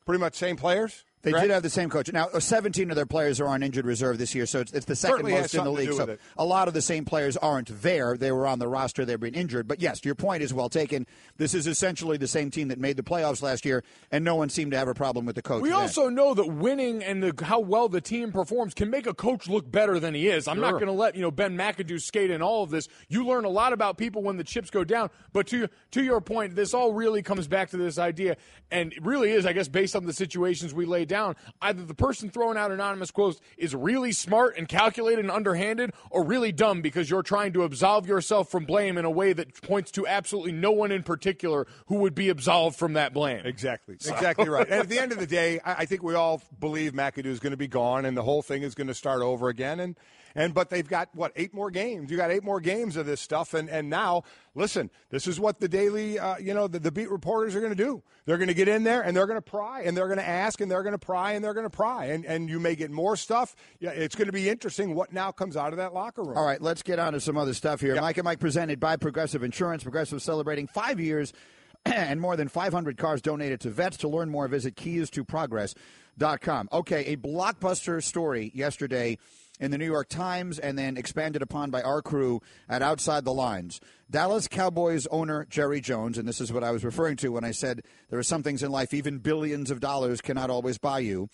Pretty much same players. They did have the same coach. Now, uh, 17 of their players are on injured reserve this year, so it's, it's the second Certainly most in the league. So a lot of the same players aren't there. They were on the roster. They've been injured. But yes, your point is well taken. This is essentially the same team that made the playoffs last year, and no one seemed to have a problem with the coach. We then. also know that winning and the, how well the team performs can make a coach look better than he is. I'm not going to let you know Ben McAdoo skate in all of this. You learn a lot about people when the chips go down. But to to your point, this all really comes back to this idea, and it really is, I guess, based on the situations we lay down. Either the person throwing out anonymous quotes is really smart and calculated and underhanded, or really dumb because you're trying to absolve yourself from blame in a way that points to absolutely no one in particular who would be absolved from that blame. Exactly. Exactly right. And at the end of the *laughs* day, I, I think we all believe McAdoo is going to be gone and the whole thing is going to start over again. And and but they've got what eight more games. You got eight more games of this stuff. And and now listen, this is what the daily, uh, you know, the, the beat reporters are going to do. They're going to get in there and they're going to pry and they're going to ask and they're going to pry and they're going to pry. And and you may get more stuff. Yeah, it's going to be interesting what now comes out of that locker room. All right, let's get on to some other stuff here. Mike and Mike presented by Progressive Insurance. Progressive celebrating five years *clears throat* and more than 500 cars donated to vets. To learn more, visit keys2progress.com. Okay, a blockbuster story yesterday in the New York Times and then expanded upon by our crew at Outside the Lines. Dallas Cowboys owner Jerry Jones, and this is what I was referring to when I said there are some things in life even billions of dollars cannot always buy you.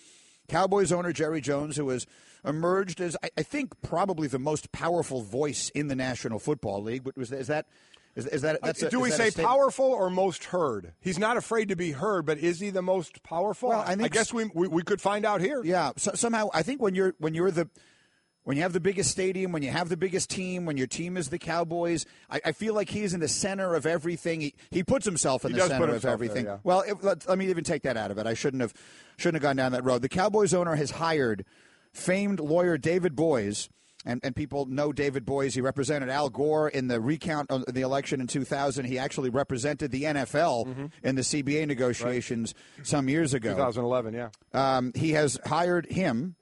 Cowboys owner Jerry Jones, who has emerged as I, I think probably the most powerful voice in the National Football League. But was is that is, is that that's a, do we say powerful or most heard? He's not afraid to be heard, but is he the most powerful? Well, I think- guess we, we we could find out here. Yeah, so, somehow I think when you're when you're the when you have the biggest stadium, when you have the biggest team, when your team is the Cowboys, I, I feel like he's in the center of everything. He, he puts himself in He the center of everything. there, yeah. Well, if, let, let me even take that out of it. I shouldn't have shouldn't have gone down that road. The Cowboys owner has hired famed lawyer David Boies. And, and people know David Boies. He represented Al Gore in the recount of the election in 2000. He actually represented the NFL Mm-hmm. in the CBA negotiations some years ago. 2011, yeah. Um, he has hired him,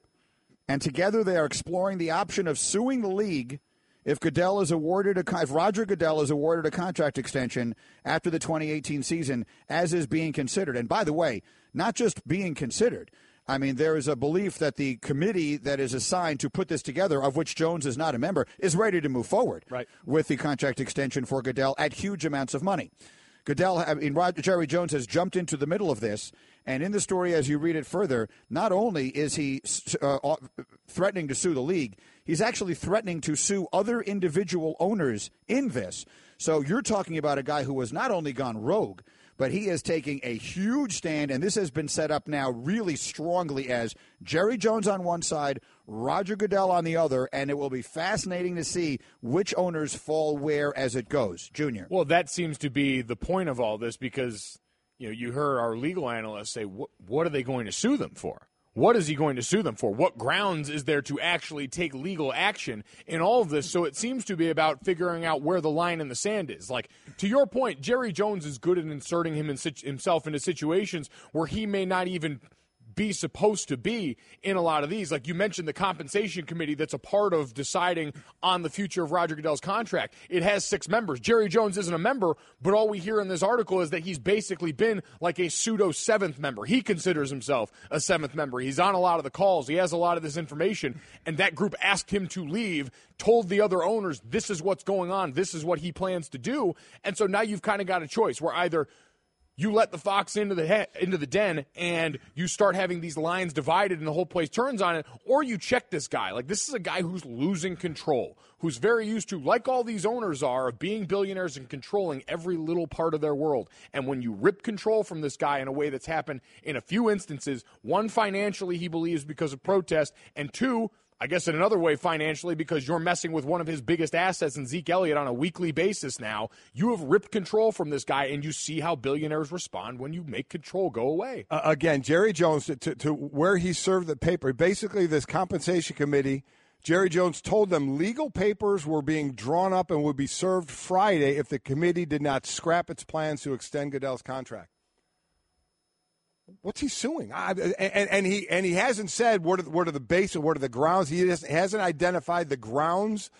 and together they are exploring the option of suing the league if Goodell is awarded a if Roger Goodell is awarded a contract extension after the 2018 season, as is being considered. And by the way, not just being considered. I mean, there is a belief that the committee that is assigned to put this together, of which Jones is not a member, is ready to move forward Right. with the contract extension for Goodell at huge amounts of money. Goodell, I mean, Roger, Jerry Jones has jumped into the middle of this, and in the story, as you read it further, not only is he uh, threatening to sue the league, he's actually threatening to sue other individual owners in this. So you're talking about a guy who has not only gone rogue, but he is taking a huge stand, and this has been set up now really strongly as Jerry Jones on one side, Roger Goodell on the other, and it will be fascinating to see which owners fall where as it goes. Junior. Well, that seems to be the point of all this because you know you heard our legal analyst say, "What what are they going to sue them for? What is he going to sue them for? What grounds is there to actually take legal action in all of this?" So it seems to be about figuring out where the line in the sand is. Like to your point, Jerry Jones is good at inserting him in, himself into situations where he may not even be supposed to be in a lot of these. Like you mentioned, the compensation committee that's a part of deciding on the future of Roger Goodell's contract. It has six members. Jerry Jones isn't a member, but all we hear in this article is that he's basically been like a pseudo seventh member. He considers himself a seventh member. He's on a lot of the calls. He has a lot of this information, and that group asked him to leave. Told the other owners, this is what's going on. This is what he plans to do. And so now you've kind of got a choice where either you let the fox into the he- into the den and you start having these lines divided and the whole place turns on it or you check this guy. Like this is a guy who's losing control who's very used to like all these owners are of being billionaires and controlling every little part of their world. And when you rip control from this guy in a way that's happened in a few instances one financially he believes because of protest and two I guess in another way, financially, because you're messing with one of his biggest assets in Zeke Elliott on a weekly basis now. You have ripped control from this guy, and you see how billionaires respond when you make control go away. Uh, again, Jerry Jones to, to, to where he served the paper. Basically, this compensation committee. Jerry Jones told them legal papers were being drawn up and would be served Friday if the committee did not scrap its plans to extend Goodell's contract. What's he suing? I, and, and he and he hasn't said what are the, what are the base or what are the grounds. He has, hasn't identified the grounds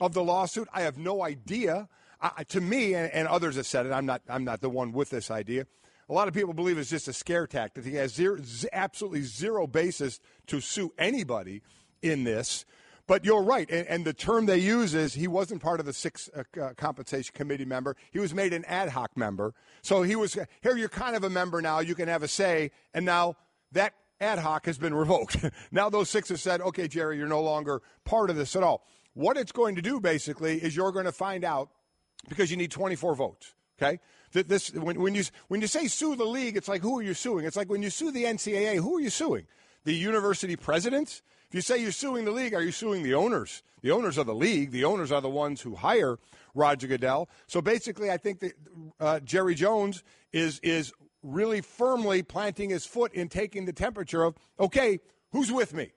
of the lawsuit. I have no idea. I, to me, and, and others have said it. I'm not I'm not the one with this idea, a lot of people believe it's just a scare tactic. He has zero, absolutely zero basis to sue anybody in this. But you're right, and, and, the term they use is he wasn't part of the six uh, uh, compensation committee member. He was made an ad hoc member. So he was here. You're kind of a member now. You can have a say, and now that ad hoc has been *laughs* revoked. now those six have said, "Okay, Jerry, you're no longer part of this at all." What it's going to do basically is you're going to find out because you need 24 votes. Okay, this when, when you when you say sue the league, it's like who are you suing? It's like when you sue the NCAA, who are you suing? The university presidents? If you say you're suing the league, are you suing the owners? The owners of the league. The owners are the ones who hire Roger Goodell. So basically, I think that uh, Jerry Jones is is really firmly planting his foot in taking the temperature of okay, who's with me?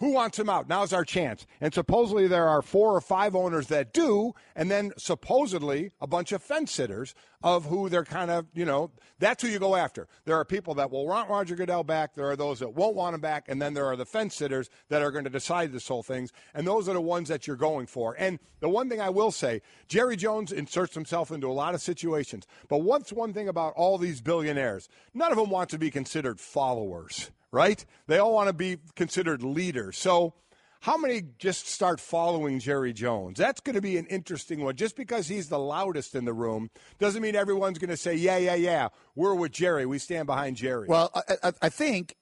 Who wants him out? Now's our chance. And supposedly there are four or five owners that do, and then supposedly a bunch of fence sitters of who they're kind of, you know, that's who you go after. There are people that will want Roger Goodell back. There are those that won't want him back. And then there are the fence sitters that are going to decide this whole thing. And those are the ones that you're going for. And the one thing I will say, Jerry Jones inserts himself into a lot of situations. But what's one thing about all these billionaires? None of them want to be considered followers right? They all want to be considered leaders. So, how many just start following Jerry Jones? That's going to be an interesting one. Just because he's the loudest in the room doesn't mean everyone's going to say, yeah, yeah, yeah, we're with Jerry. We stand behind Jerry. Well, I, I think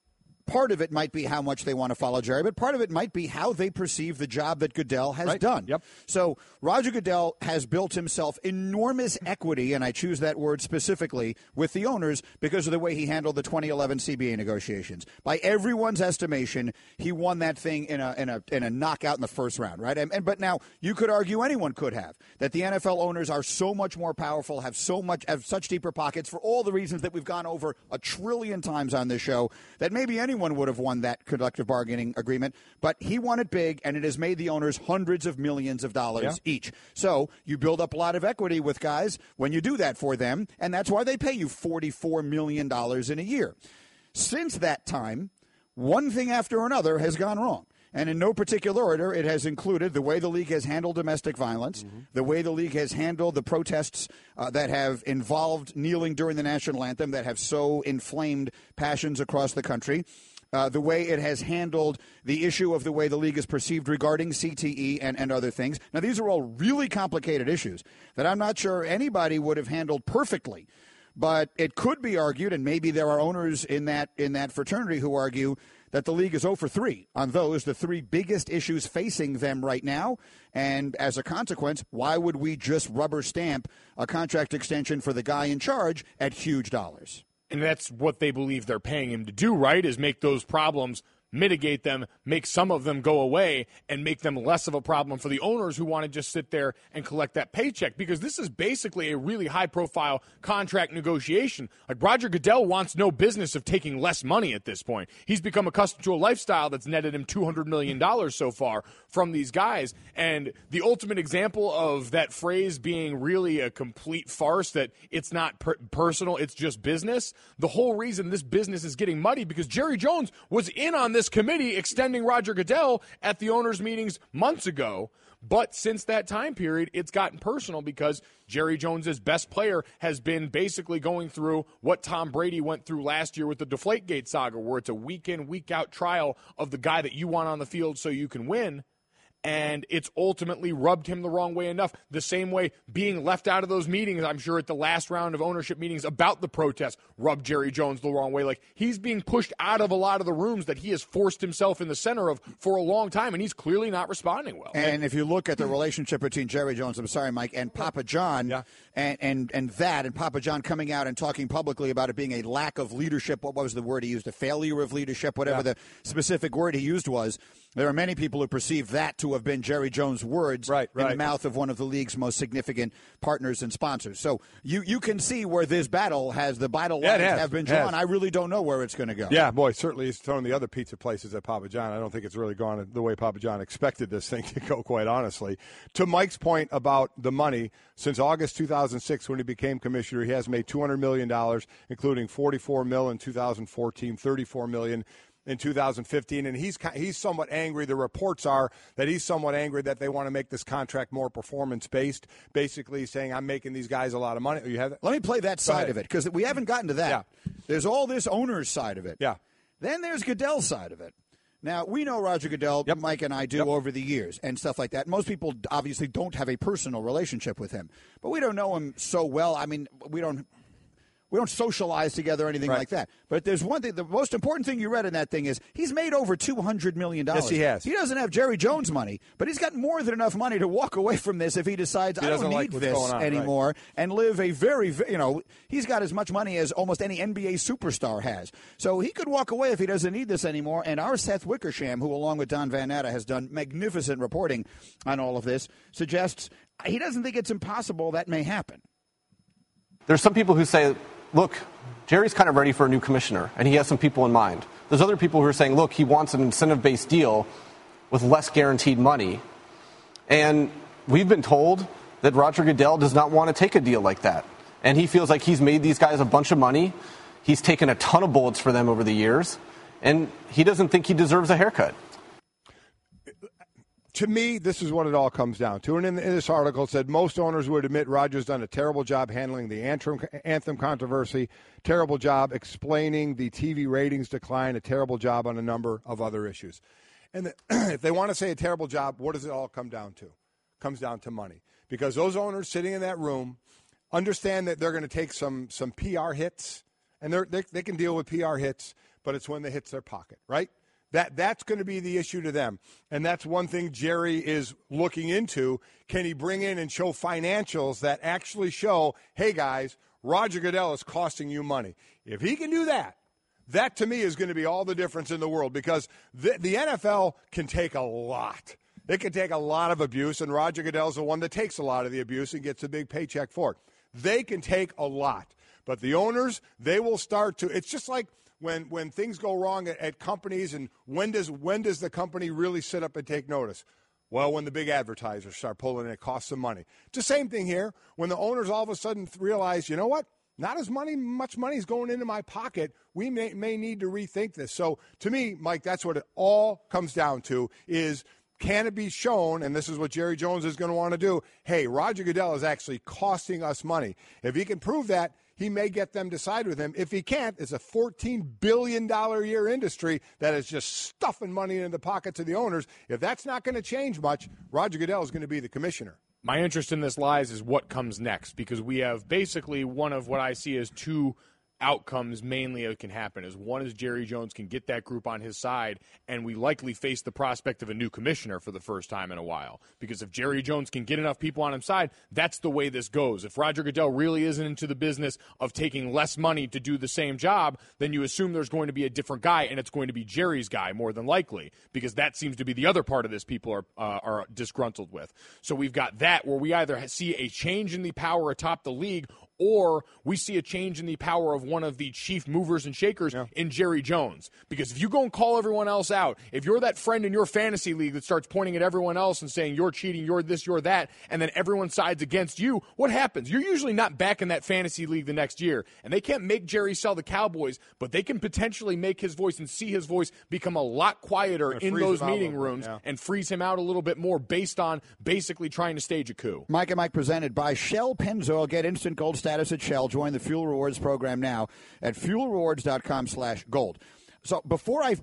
part of it might be how much they want to follow Jerry, but part of it might be how they perceive the job that Goodell has right. done. Yep. So Roger Goodell has built himself enormous equity, and I choose that word specifically with the owners because of the way he handled the 2011 CBA negotiations. By everyone's estimation, he won that thing in a in a in a knockout in the first round, right? And, and but now you could argue anyone could have that the NFL owners are so much more powerful, have so much have such deeper pockets for all the reasons that we've gone over a trillion times on this show that maybe any anyone would have won that collective bargaining agreement, but he won it big, and it has made the owners hundreds of millions of dollars yeah. each. So you build up a lot of equity with guys when you do that for them, and that's why they pay you $44 million in a year. Since that time, one thing after another has gone wrong. And in no particular order, it has included the way the league has handled domestic violence, mm-hmm. the way the league has handled the protests uh, that have involved kneeling during the national anthem, that have so inflamed passions across the country. Uh, the way it has handled the issue of the way the league is perceived regarding CTE and, and other things. Now, these are all really complicated issues that I'm not sure anybody would have handled perfectly. But it could be argued, and maybe there are owners in that in that fraternity who argue that the league is 0 for 3 on those, the three biggest issues facing them right now. And as a consequence, why would we just rubber stamp a contract extension for the guy in charge at huge dollars? And that's what they believe they're paying him to do, right? Is make those problems mitigate them, make some of them go away, and make them less of a problem for the owners who want to just sit there and collect that paycheck. Because this is basically a really high profile contract negotiation. Like Roger Goodell wants no business of taking less money at this point. He's become accustomed to a lifestyle that's netted him $200 million so far from these guys. And the ultimate example of that phrase being really a complete farce that it's not per- personal, it's just business. The whole reason this business is getting muddy because Jerry Jones was in on this this committee extending Roger Goodell at the owners' meetings months ago. But since that time period, it's gotten personal because Jerry Jones's best player has been basically going through what Tom Brady went through last year with the Deflategate saga, where it's a week in, week out trial of the guy that you want on the field so you can win and it's ultimately rubbed him the wrong way enough. The same way being left out of those meetings, I'm sure at the last round of ownership meetings about the protest rubbed Jerry Jones the wrong way. Like he's being pushed out of a lot of the rooms that he has forced himself in the center of for a long time, and he's clearly not responding well. And if you look at the relationship between Jerry Jones, I'm sorry, Mike, and Papa John, yeah. and, and and that, and Papa John coming out and talking publicly about it being a lack of leadership. What was the word he used? A failure of leadership, whatever yeah. the specific word he used was. There are many people who perceive that to have been Jerry Jones' words right, right. in the mouth of one of the league's most significant partners and sponsors. So you, you can see where this battle has the battle lines yeah, have been drawn. I really don't know where it's going to go. Yeah, boy, certainly he's thrown the other pizza places at Papa John. I don't think it's really gone the way Papa John expected this thing *laughs* to go, quite honestly. To Mike's point about the money, since August 2006 when he became commissioner, he has made $200 million, including 44 million in 2014, 34 million in 2015, and he's he's somewhat angry. The reports are that he's somewhat angry that they want to make this contract more performance based, basically saying I'm making these guys a lot of money. You have that? Let me play that side of it because we haven't gotten to that. Yeah. There's all this owner's side of it. Yeah. Then there's Goodell's side of it. Now we know Roger Goodell, Yep. Mike and I do Yep. over the years and stuff like that. Most people obviously don't have a personal relationship with him, but we don't know him so well. I mean, we don't we don't socialize together or anything Right. like that. But there's one thing. The most important thing you read in that thing is he's made over two hundred million dollars. Yes, he has. He doesn't have Jerry Jones money, but he's got more than enough money to walk away from this if he decides He I don't doesn't need like this going on, right. anymore and live a very you know, he's got as much money as almost any NBA superstar has. So he could walk away if he doesn't need this anymore. And our Seth Wickersham, who along with Don Van Natta has done magnificent reporting on all of this, suggests he doesn't think it's impossible that may happen. There's some people who say, look, Jerry's kind of ready for a new commissioner, and he has some people in mind. There's other people who are saying, look, he wants an incentive based deal with less guaranteed money. And we've been told that Roger Goodell does not want to take a deal like that. And he feels like he's made these guys a bunch of money. He's taken a ton of bullets for them over the years. And he doesn't think he deserves a haircut. To me, this is what it all comes down to. And in, in this article, it said most owners would admit Rogers done a terrible job handling the anthem, anthem controversy, terrible job explaining the TV ratings decline, a terrible job on a number of other issues. And the, *clears throat* if they want to say a terrible job, what does it all come down to? comes down to money because those owners sitting in that room understand that they're going to take some some PR hits, and they they can deal with PR hits, but it's when they hits their pocket, right? That that's going to be the issue to them, and that's one thing Jerry is looking into. Can he bring in and show financials that actually show, hey guys, Roger Goodell is costing you money? If he can do that, that to me is going to be all the difference in the world because the, the NFL can take a lot. It can take a lot of abuse, and Roger Goodell's the one that takes a lot of the abuse and gets a big paycheck for it. They can take a lot, but the owners they will start to. It's just like when when things go wrong at, at companies, and when does when does the company really sit up and take notice? Well, when the big advertisers start pulling, in, it costs them money. It's the same thing here. When the owners all of a sudden realize, you know what? Not as money, much money is going into my pocket. We may, may need to rethink this. So, to me, Mike, that's what it all comes down to: is can it be shown? And this is what Jerry Jones is going to want to do. Hey, Roger Goodell is actually costing us money. If he can prove that, he may get them to side with him. If he can't, it's a $14 billion a year industry that is just stuffing money into the pockets of the owners. If that's not going to change much, Roger Goodell is going to be the commissioner. My interest in this lies is what comes next because we have basically one of what I see as two outcomes mainly that can happen is one is Jerry Jones can get that group on his side and we likely face the prospect of a new commissioner for the first time in a while. Because if Jerry Jones can get enough people on his side that's the way this goes. If Roger Goodell really isn't into the business of taking less money to do the same job then you assume there's going to be a different guy and it's going to be Jerry's guy more than likely because that seems to be the other part of this people are uh, are disgruntled with. So we've got that where we either see a change in the power atop the league or we see a change in the power of one of the chief movers and shakers in Jerry Jones. Because if you go and call everyone else out, if you're that friend in your fantasy league that starts pointing at everyone else and saying you're cheating, you're this, you're that, and then everyone sides against you, what happens? You're usually not back in that fantasy league the next year. And they can't make Jerry sell the Cowboys, but they can potentially make his voice and see his voice become a lot quieter Or in those him out a meeting rooms yeah. and freeze him out a little bit more based on basically trying to stage a coup. Mike and Mike presented by Shell Pennzoil. Get instant gold status at Shell. Join the Fuel Rewards program now at fuelrewards.com slash gold. So before I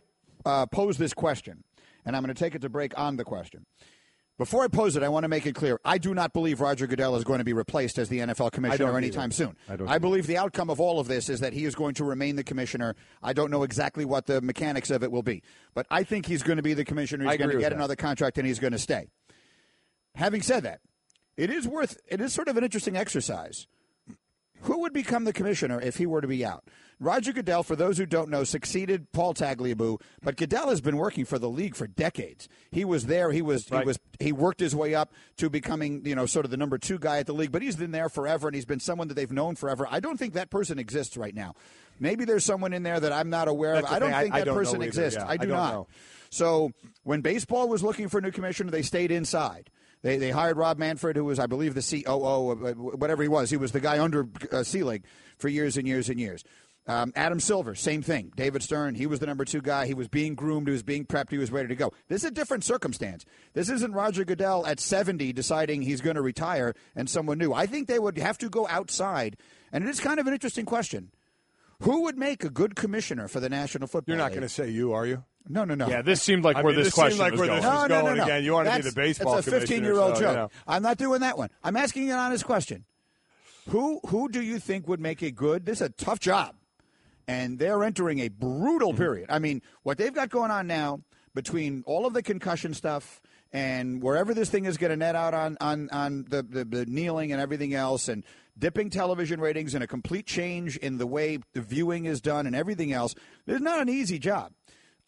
uh, pose this question, and I'm going to take it to break on the question, before I pose it, I want to make it clear. I do not believe Roger Goodell is going to be replaced as the NFL commissioner either. anytime soon. I don't I believe the outcome of all of this is that he is going to remain the commissioner. I don't know exactly what the mechanics of it will be, but I think he's going to be the commissioner. I He's going to get that. another contract and he's going to stay. Having said that, it is worth it is sort of an interesting exercise. Who would become the commissioner if he were to be out? Roger Goodell, for those who don't know, succeeded Paul Tagliabue, but Goodell has been working for the league for decades. He was there. He was he was he worked his way up to becoming you know sort of the number two guy at the league. But he's been there forever, and he's been someone that they've known forever. I don't think that person exists right now. Maybe there's someone in there that I'm not aware That's of. I don't thing. Think I that don't person exists. Yeah, I do I not. know. So when baseball was looking for a new commissioner, they stayed inside. They, they hired Rob Manfred, who was, I believe, the COO, uh, whatever he was. He was the guy under uh, Selig for years and years and years. Um, Adam Silver, same thing. David Stern, he was the number two guy. He was being groomed. He was being prepped. He was ready to go. This is a different circumstance. This isn't Roger Goodell at 70 deciding he's going to retire and someone new. I think they would have to go outside. And it is kind of an interesting question. Who would make a good commissioner for the National Football You're not going to say you, are you? No, no, no. Yeah, this seemed like I where mean, this, this question like was where going. this no, was no, no, going no. again. You wanna be the baseball It's a 15-year-old so, joke. you know. I'm not doing that one. I'm asking an honest question. Who who do you think would make a good? This is a tough job, and they're entering a brutal Mm-hmm. period. I mean, what they've got going on now between all of the concussion stuff and wherever this thing is going to net out on on on the, the the kneeling and everything else and dipping television ratings and a complete change in the way the viewing is done and everything else. It's not an easy job.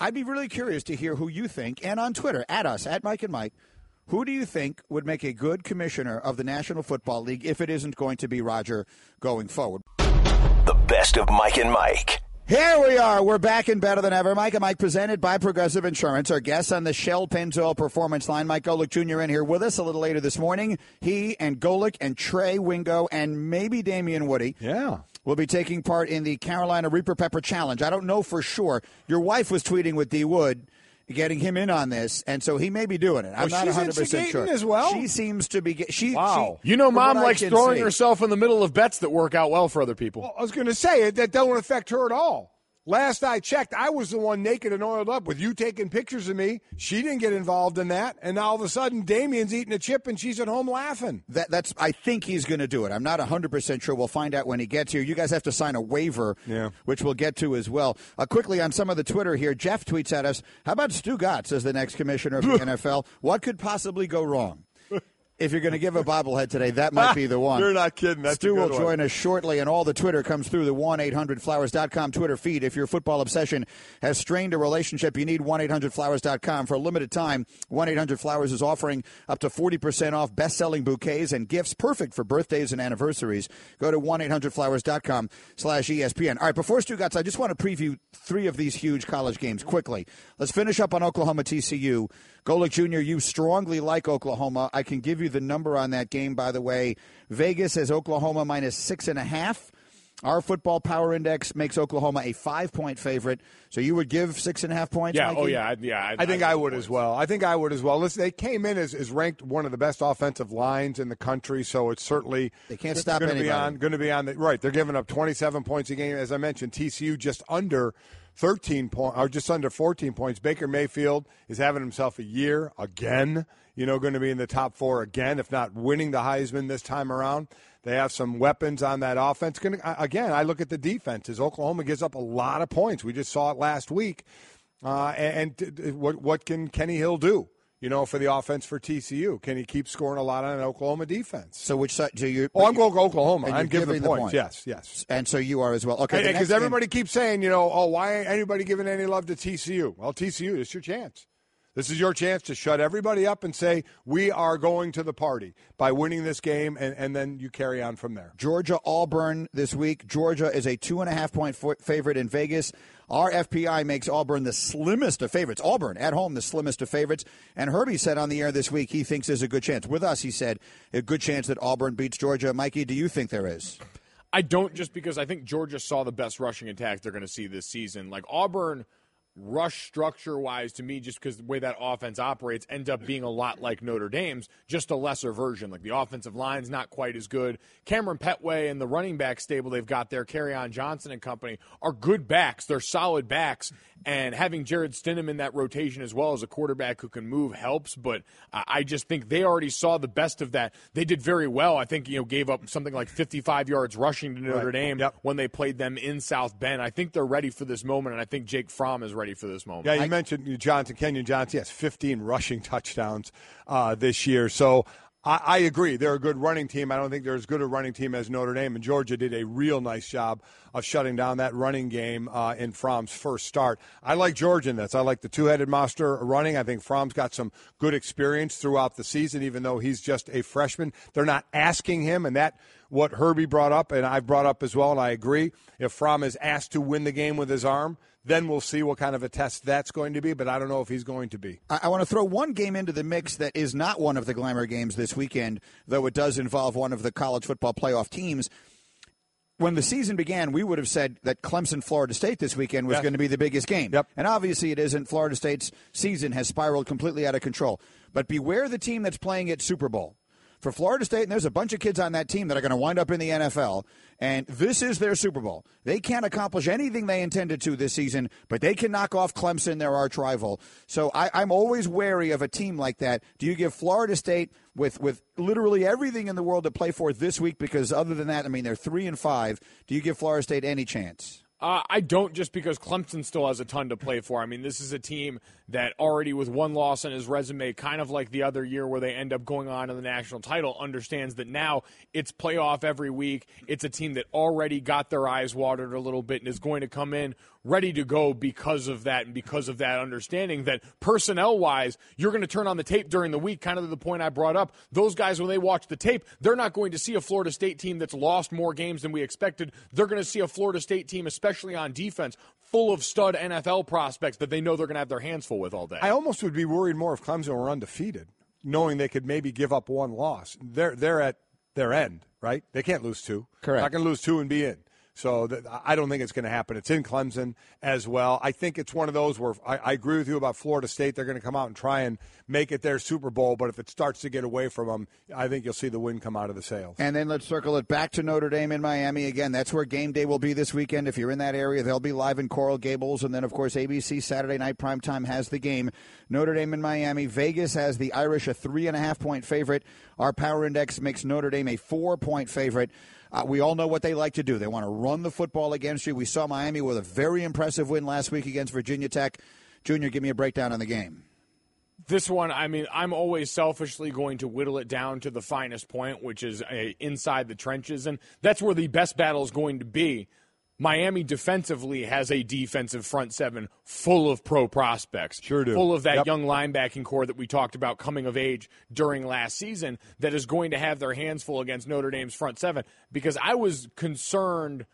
I'd be really curious to hear who you think, and on Twitter, at us, at Mike and Mike, who do you think would make a good commissioner of the National Football League if it isn't going to be Roger going forward? The best of Mike and Mike. Here we are. We're back and better than ever. Mike and Mike presented by Progressive Insurance. Our guests on the Shell Pennzoil Performance Line. Mike Golic Jr. in here with us a little later this morning. He and Golic and Trey Wingo and maybe Damien Woody. Yeah. Will be taking part in the Carolina Reaper Pepper Challenge. I don't know for sure. Your wife was tweeting with D Wood, getting him in on this, and so he may be doing it. I'm Oh, not she's 100 percent instigating sure as well? She seems to be. ge- She. Wow. she- You know, mom likes throwing see- herself in the middle of bets that work out well for other people. Well, I was going to say that don't affect her at all. Last I checked, I was the one naked and oiled up with you taking pictures of me. She didn't get involved in that, and now all of a sudden, Damien's eating a chip and she's at home laughing. That, that's. I think he's going to do it. I'm not 100 percent sure. We'll find out when he gets here. You guys have to sign a waiver, Yeah. which we'll get to as well. Uh, quickly on some of the Twitter here, Jeff tweets at us: "How about Stugotz as the next commissioner of the *laughs* NFL? What could possibly go wrong?" If you're going to give a bobblehead today, that might be the *laughs* one. You're not kidding. That's Stu will one. join us shortly, and all the Twitter comes through the 1 800flowers.com Twitter feed. If your football obsession has strained a relationship, you need 1 800flowers.com. For a limited time, 1 800 Flowers is offering up to 40% off best selling bouquets and gifts perfect for birthdays and anniversaries. Go to 1 800flowers.com slash E ESPN. All right, before Stugotz, I just want to preview three of these huge college games quickly. Let's finish up on Oklahoma TCU. Golic Jr., you strongly like Oklahoma. I can give you the number on that game, by the way. Vegas has Oklahoma minus six and a half. Our football power index makes Oklahoma a five point favorite. So you would give six and a half points? Yeah. Mikey? Oh, yeah. I- Yeah. I think I would as well. I think I would as well. Listen, they came in as, as ranked one of the best offensive lines in the country, so it's certainly They can't stop going to be anybody. on. Going to be on the right. They're giving up 27 points a game, as I mentioned. TCU just under 13 points, or just under 14 points. Baker Mayfield is having himself a year again. You know, going to be in the top four again, if not winning the Heisman this time around. They have some weapons on that offense. Again, I look at the defenses. Oklahoma gives up a lot of points. We just saw it last week. Uh, and and what what can Kenny Hill do? You know, for the offense for TCU, can he keep scoring a lot on an Oklahoma defense? So which side do you? Oh, I'm going to Oklahoma. I'm giving, giving the points. point. Yes, yes. And so you are as well. Okay. Because game- everybody keeps saying, you know, oh, why ain't anybody giving any love to TCU? Well, TCU, it's your chance. This is your chance to shut everybody up and say, we are going to the party by winning this game, and, and then you carry on from there. Georgia Auburn this week. Georgia is a two and a half point fo- favorite in Vegas. Our FPI makes Auburn the slimmest of favorites. Auburn at home, the slimmest of favorites. And Herbie said on the air this week he thinks there's a good chance. With us, he said a good chance that Auburn beats Georgia. Mikey, do you think there is? I don't just because I think Georgia saw the best rushing attack they're going to see this season. Like Auburn, rush structure wise, to me, just because the way that offense operates ends up being a lot like Notre Dame's, just a lesser version. Like the offensive line's not quite as good. Kamryn Pettway and the running back stable they've got there, Kerryon Johnson and company, are good backs. They're solid backs. And having Jarrett Stidham in that rotation as well as a quarterback who can move helps. But I just think they already saw the best of that. They did very well. I think you know gave up something like 55 yards rushing to Notre Right. Dame Yep. when they played them in South Bend. I think they're ready for this moment, and I think Jake Fromm is ready for this moment. Yeah, you mentioned Johnson, Kerryon Johnson. Yes, 15 rushing *laughs* touchdowns uh, this year. So I, I agree. They're a good running team. I don't think they're as good a running team as Notre Dame. And Georgia did a real nice job of shutting down that running game uh, in Fromm's first start. I like Georgia in this. I like the two headed monster running. I think Fromm's got some good experience throughout the season, even though he's just a freshman. They're not asking him, and that what Herbie brought up, and I've brought up as well, and I agree. If Fromm is asked to win the game with his arm, then we'll see what kind of a test that's going to be, but I don't know if he's going to be. I, I want to throw one game into the mix that is not one of the glamour games this weekend, though it does involve one of the college football playoff teams. when the season began, we would have said that Clemson Florida State this weekend was Yes. going to be the biggest game. Yep. And obviously it isn't. Florida State's season has spiraled completely out of control. But beware the team that's playing at Super Bowl. For Florida State, and there's a bunch of kids on that team that are going to wind up in the NFL, and this is their Super Bowl. They can't accomplish anything they intended to this season, but they can knock off Clemson, their arch rival. So I, I'm always wary of a team like that. Do you give Florida State with with literally everything in the world to play for this week? Because other than that, I mean, they're three and five. Do you give Florida State any chance? Uh, I don't just because Clemson still has a ton to play for. I mean, this is a team that already with one loss on his resume, kind of like the other year where they end up going on to the national title, understands that now it's playoff every week. It's a team that already got their eyes watered a little bit and is going to come in ready to go because of that and because of that understanding that personnel wise, you're going to turn on the tape during the week, kind of the point I brought up. Those guys, when they watch the tape, they're not going to see a Florida State team that's lost more games than we expected. They're going to see a Florida State team, especially on defense, full of stud NFL prospects that they know they're going to have their hands full with all day. I almost would be worried more if Clemson were undefeated, knowing they could maybe give up one loss. They're they're at their end, right? They can't lose two. Correct. Not going to lose two and be in. So I don't think it's going to happen. It's in Clemson as well. I think it's one of those where I, I agree with you about Florida State. They're going to come out and try and make it their Super Bowl. But if it starts to get away from them, I think you'll see the wind come out of the sails. And then let's circle it back to Notre Dame in Miami again. That's where game day will be this weekend. If you're in that area, they'll be live in Coral Gables. And then, of course, ABC Saturday night primetime has the game. Notre Dame in Miami. Vegas has the Irish a three and a half point favorite. Our power index makes Notre Dame a four point favorite. Uh, we all know what they like to do. They want to run the football against you. We saw Miami with a very impressive win last week against Virginia Tech. Junior, give me a breakdown on the game. this one, I mean, I'm always selfishly going to whittle it down to the finest point, which is uh, inside the trenches, and that's where the best battle is going to be. Miami defensively has a defensive front seven full of pro prospects. Sure do. Full of that Yep. young linebacking core that we talked about coming of age during last season that is going to have their hands full against Notre Dame's front seven. Because I was concerned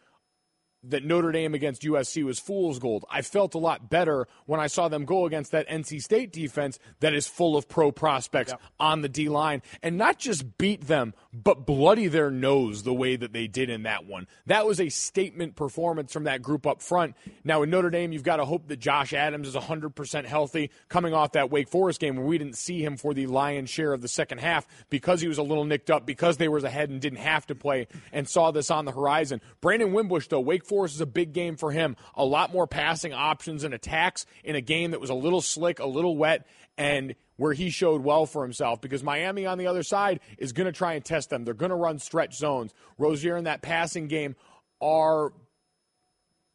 that Notre Dame against USC was fool's gold. I felt a lot better when I saw them go against that NC State defense that is full of pro prospects on the D line and not just beat them, but bloody their nose the way that they did in that one. That was a statement performance from that group up front. Now, in Notre Dame, you've got to hope that Josh Adams is 100% healthy coming off that Wake Forest game where we didn't see him for the lion's share of the second half because he was a little nicked up, because they was ahead and didn't have to play and saw this on the horizon. Brandon Wimbush, though, Wake Forest is a big game for him. A lot more passing options and attacks in a game that was a little slick, a little wet, and where he showed well for himself because Miami on the other side is going to try and test them. They're going to run stretch zones. Rosier in that passing game are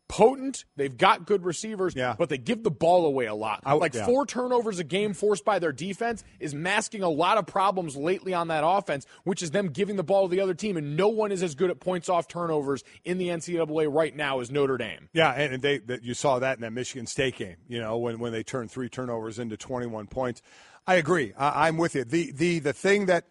potent. They've got good receivers, Yeah. but they give the ball away a lot. I- like yeah. four turnovers a game forced by their defense is masking a lot of problems lately on that offense, which is them giving the ball to the other team. And no one is as good at points off turnovers in the NCAA right now as Notre Dame. Yeah, and they that you saw that in that Michigan State game. You know, when when they turned three turnovers into 21 points. I agree. I, I'm with you. The the the thing that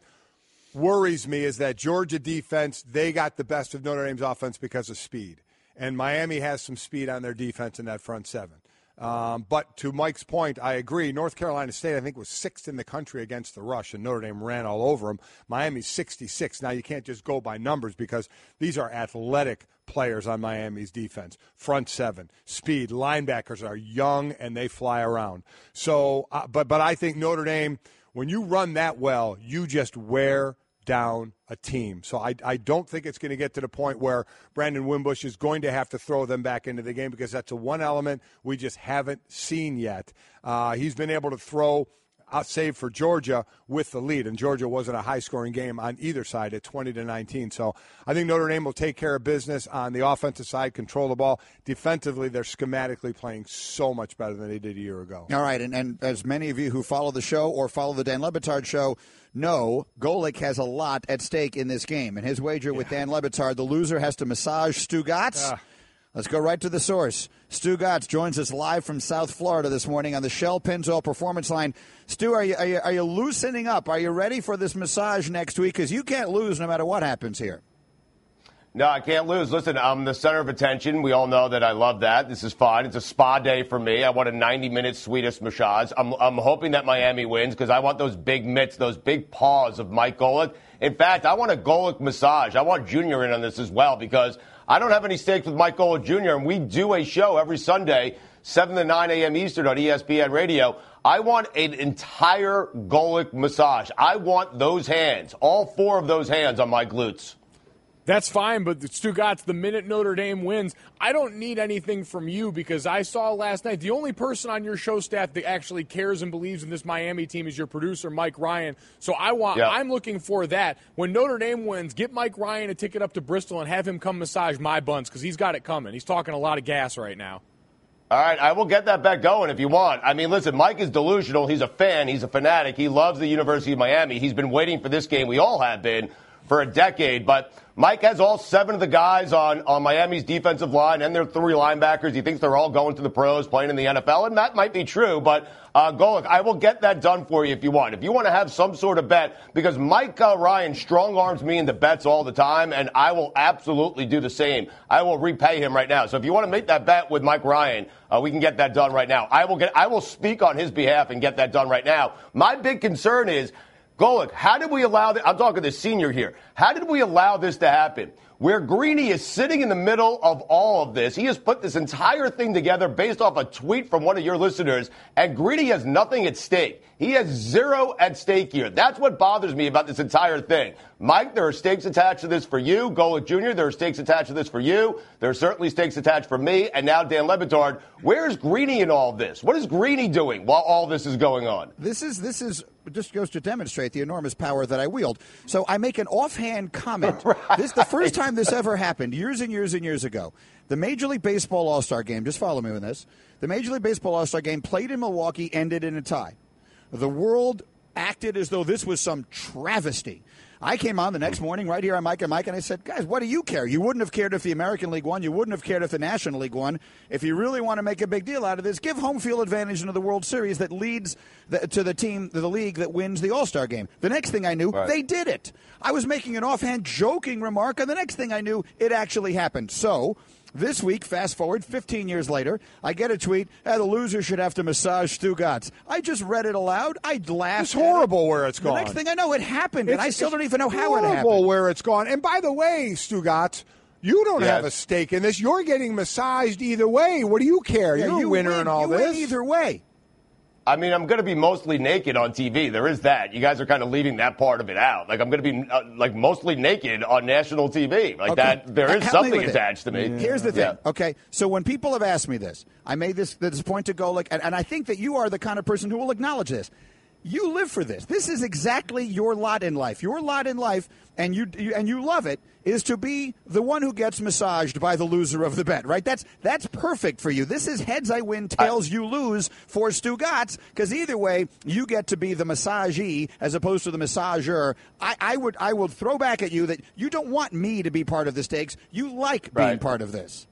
worries me is that Georgia defense they got the best of Notre Dame's offense because of speed, and Miami has some speed on their defense in that front seven. Um, but to Mike's point, I agree. North Carolina State, I think, was sixth in the country against the rush, and Notre Dame ran all over them. Miami's 66. Now, you can't just go by numbers because these are athletic players on Miami's defense. Front seven, speed, linebackers are young and they fly around. So, uh, but but I think Notre Dame, when you run that well, you just wear down a team. So I, I don't think it's going to get to the point where Brandon Wimbush is going to have to throw them back into the game because that's a one element we just haven't seen yet. Uh, he's been able to throw save for Georgia with the lead, and Georgia wasn't a high-scoring game on either side at 20 to 19. So I think Notre Dame will take care of business on the offensive side, control the ball. Defensively, they're schematically playing so much better than they did a year ago. All right, and, and as many of you who follow the show or follow the Dan Le Batard show know, Golic has a lot at stake in this game. And his wager with Dan Le Batard, the loser has to massage Stugotz. Ah. Let's go right to the source. Stugotz joins us live from South Florida this morning on the Shell Pennzoil Performance Line. Stu, are you, are you, are you loosening up? Are you ready for this massage next week? Because you can't lose no matter what happens here. No, I can't lose. Listen, I'm the center of attention. We all know that I love that. This is fun. It's a spa day for me. I want a 90 minute Swedish massage. I'm, I'm hoping that Miami wins because I want those big mitts, those big paws of Mike Golic In fact, I want a Golic massage. I want Junior in on this as well because I don't have any stakes with Mike Golic Jr. and we do a show every Sunday, 7 to 9 a.m. Eastern on ESPN Radio. I want an entire Golic massage. I want those hands, all four of those hands on my glutes. That's fine, but Stugotz, the minute Notre Dame wins, I don't need anything from you because I saw last night the only person on your show staff that actually cares and believes in this Miami team is your producer, Mike Ryan. So I want, yep. I'm looking for that. When Notre Dame wins, get Mike Ryan a ticket up to Bristol and have him come massage my buns because he's got it coming. He's talking a lot of gas right now. All right, I will get that bet going if you want. I mean, listen, Mike is delusional. He's a fan. He's a fanatic. He loves the University of Miami. He's been waiting for this game. We all have been for a decade. But Mike has all seven of the guys on, on Miami's defensive line and their three linebackers. He thinks they're all going to the pros, playing in the NFL, and that might be true. But uh, I will get that done for you if you want. If you want to have some sort of bet, because Mike uh, Ryan strong arms me into bets all the time, and I will absolutely do the same. I will repay him right now. So if you want to make that bet with Mike Ryan, uh, we can get that done right now. I will get. I will speak on his behalf and get that done right now. My big concern is Golic, how did we allow this? I'm talking to the senior here. How did we allow this to happen? Where Greeny is sitting in the middle of all of this. He has put this entire thing together based off a tweet from one of your listeners, and Greeny has nothing at stake. He has zero at stake here. That's what bothers me about this entire thing. Mike, there are stakes attached to this for you. Golic Jr., there are stakes attached to this for you. There are certainly stakes attached for me. And now Dan Le Batard. Where's Greeny in all this? What is Greeny doing while all this is going on? This is this is just goes to demonstrate the enormous power that I wield. So I make an offhand comment. *laughs* right. This the first time this ever happened, years and years and years ago. The Major League Baseball All Star Game. Just follow me with this. The Major League Baseball All Star Game played in Milwaukee ended in a tie. The world acted as though this was some travesty. I came on the next morning right here on Mike and Mike, and I said, guys, what do you care? You wouldn't have cared if the American League won. You wouldn't have cared if the National League won. If you really want to make a big deal out of this, give home field advantage into the World Series that leads the, to the team, the league that wins the All Star game. The next thing I knew, right. they did it. I was making an offhand joking remark, and the next thing I knew, it actually happened. So, this week, fast forward 15 years later, I get a tweet, hey, the loser should have to massage Stugotz. I just read it aloud. I laughed. It's horrible where it's gone. The next thing I know, it happened, it's, and I still don't even know how it happened. horrible where it's gone. And by the way, Stugotz, you don't yes. have a stake in this. You're getting massaged either way. What do you care? Yeah, You're you a winner win. in all you this. either way. I mean, I'm going to be mostly naked on TV. There is that. You guys are kind of leaving that part of it out. Like I'm going to be uh, like mostly naked on national TV. Like okay. that. There is something attached it. to me. Yeah. Here's the thing. Yeah. Okay, so when people have asked me this, I made this this point to go like, and, and I think that you are the kind of person who will acknowledge this. You live for this. This is exactly your lot in life. Your lot in life, and you, you, and you love it, is to be the one who gets massaged by the loser of the bet. Right? That's that's perfect for you. This is heads I win, tails you lose for Stugotz, Because either way, you get to be the massagee as opposed to the massager. I, I would I will throw back at you that you don't want me to be part of the stakes. You like being part of this.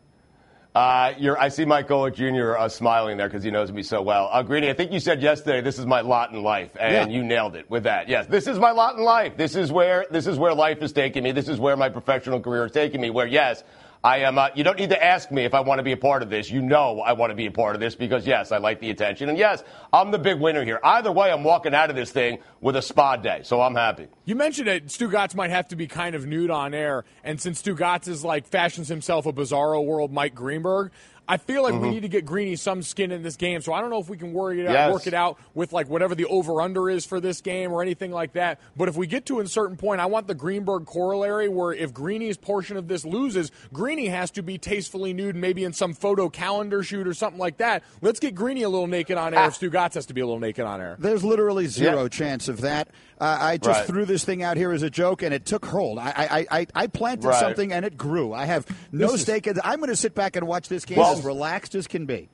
Uh, I see Mike Golic Jr. Uh, smiling there because he knows me so well. Uh, Greeny, I think you said yesterday this is my lot in life, and yeah. you nailed it with that. Yes, this is my lot in life. This is where this is where life is taking me. This is where my professional career is taking me. Where yes, I am. Uh, you don't need to ask me if I want to be a part of this. You know I want to be a part of this because yes, I like the attention, and yes, I'm the big winner here. Either way, I'm walking out of this thing with a spa day, so I'm happy. You mentioned it. Stugotz might have to be kind of nude on air, and since Stugotz is like fashions himself a bizarro world Mike Greenberg, I feel like mm-hmm. we need to get Greeny some skin in this game. So I don't know if we can work it out, yes. work it out with like whatever the over under is for this game or anything like that. But if we get to a certain point, I want the Greenberg corollary where if Greeny's portion of this loses, Greeny has to be tastefully nude, maybe in some photo calendar shoot or something like that. Let's get Greeny a little naked on air. Ah. If Stugotz has to be a little naked on air, there's literally zero chance of that. Uh, I just right. threw this thing out here as a joke, and it took hold. I I, I, I planted right. something, and it grew. I have no this stake. Is... I'm going to sit back and watch this game well, as relaxed as can be.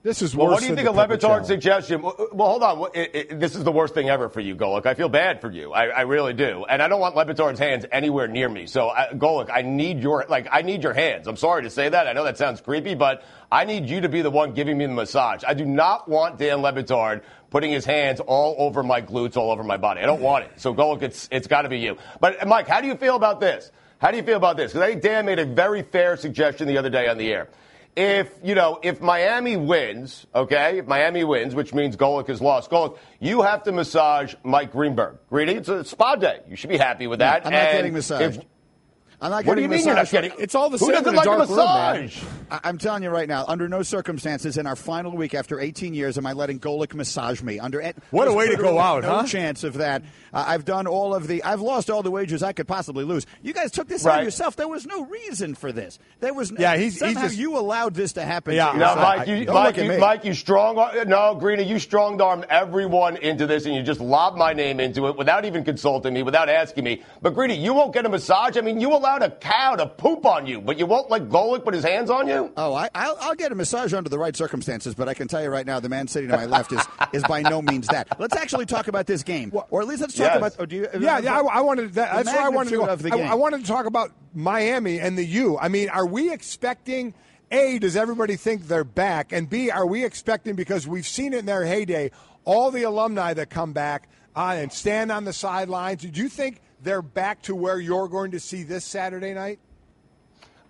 This is well, what do you think of Le Batard's suggestion? Well, hold on. It, it, this is the worst thing ever for you, Golic. I feel bad for you. I, I really do, and I don't want Le Batard's hands anywhere near me. So, uh, Golic, I need your like I need your hands. I'm sorry to say that. I know that sounds creepy, but I need you to be the one giving me the massage. I do not want Dan Le Batard putting his hands all over my glutes, all over my body. I don't want it. So, Golic, it's it's got to be you. But Mike, how do you feel about this? How do you feel about this? Because I think Dan made a very fair suggestion the other day on the air. If you know if Miami wins, okay, if Miami wins, which means Golic has lost. Golic, you have to massage Mike Greenberg. Greeny, it's a spa day. You should be happy with that. I'm not And getting massaged. if- I'm not what do you mean you're not massage. getting? It's all the Who same doesn't in a like dark a room, man. massage? I- I'm telling you right now, under no circumstances in our final week after 18 years am I letting Golic massage me. Under an- What a way to go literally out, no huh? chance of that. Uh, I've done all of the. I've lost all the wagers I could possibly lose. You guys took this on yourself. There was no reason for this. There was. No, Yeah, he's- he's somehow just- you allowed this to happen. Yeah. to No. Mike, you, Don't Mike, you, me. Mike, you strong. No, Greena, you strong arm everyone into this, and you just lob my name into it without even consulting me, without asking me. But Greena, you won't get a massage. I mean, you allowed a cow to poop on you, but you won't let Golic put his hands on you. Oh, I, I'll, I'll get a massage under the right circumstances, but I can tell you right now, the man sitting to my left is, *laughs* is by no means that. Let's actually talk about this game, or at least let's talk Yes. about. Oh, do you, Yeah, yeah. I, I wanted that, that's where I wanted to go. of the I. I wanted to talk about Miami and the U. I mean, are we expecting? A, does everybody think they're back? And B, are we expecting because we've seen it in their heyday, all the alumni that come back uh, and stand on the sidelines? Do you think they're back to where you're going to see this Saturday night?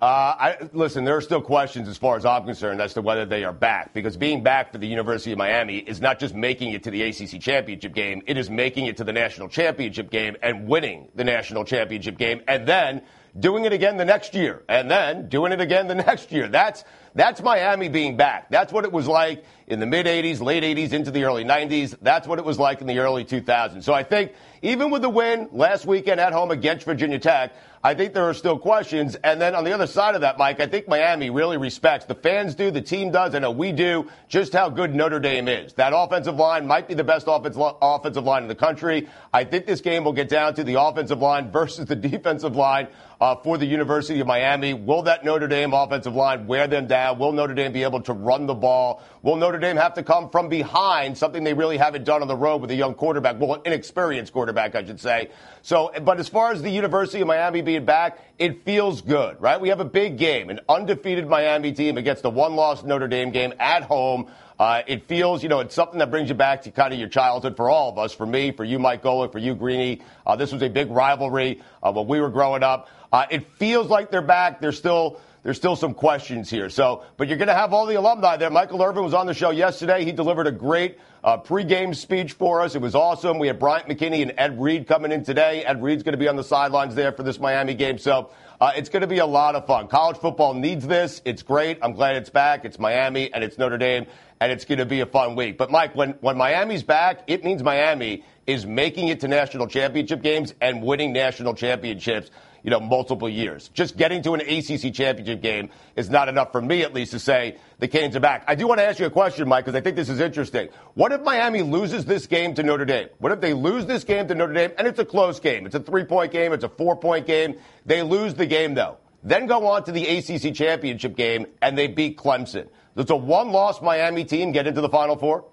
Uh, I, listen, there are still questions as far as I'm concerned as to whether they are back. Because being back for the University of Miami is not just making it to the ACC championship game; it is making it to the national championship game and winning the national championship game, and then doing it again the next year, and then doing it again the next year. That's that's Miami being back. That's what it was like in the mid 80s, late 80s, into the early 90s. That's what it was like in the early 2000s. So I think even with the win last weekend at home against Virginia Tech, I think there are still questions. And then on the other side of that, Mike, I think Miami really respects the fans do, the team does, I know we do, just how good Notre Dame is. That offensive line might be the best offensive offensive line in the country. I think this game will get down to the offensive line *laughs* versus the defensive line uh, for the University of Miami. Will that Notre Dame offensive line wear them down? Will Notre Dame be able to run the ball? Will Notre Dame have to come from behind, something they really haven't done on the road with a young quarterback? Well, an inexperienced quarterback, I should say. So, but as far as the University of Miami being back, it feels good, right? We have a big game, an undefeated Miami team against the one-loss Notre Dame game at home. Uh, it feels, you know, it's something that brings you back to kind of your childhood for all of us, for me, for you, Mike Golic, for you, Greeny. Uh, this was a big rivalry uh, when we were growing up. Uh, it feels like they're back. They're still there's still some questions here. So, but you're going to have all the alumni there. Michael Irvin was on the show yesterday. He delivered a great uh, pregame speech for us. It was awesome. We had Bryant McKinnie and Ed Reed coming in today. Ed Reed's going to be on the sidelines there for this Miami game. So. Uh, it's going to be a lot of fun. College football needs this. It's great. I'm glad it's back. It's Miami and it's Notre Dame, and it's going to be a fun week. But Mike, when when Miami's back, it means Miami is making it to national championship games and winning national championships you know, multiple years. Just getting to an ACC championship game is not enough for me, at least, to say the Canes are back. I do want to ask you a question, Mike, because I think this is interesting. What if Miami loses this game to Notre Dame? What if they lose this game to Notre Dame, and it's a close game? It's a three point game, it's a four point game. They lose the game, though. Then go on to the ACC championship game, and they beat Clemson. Does a one loss Miami team get into the Final Four?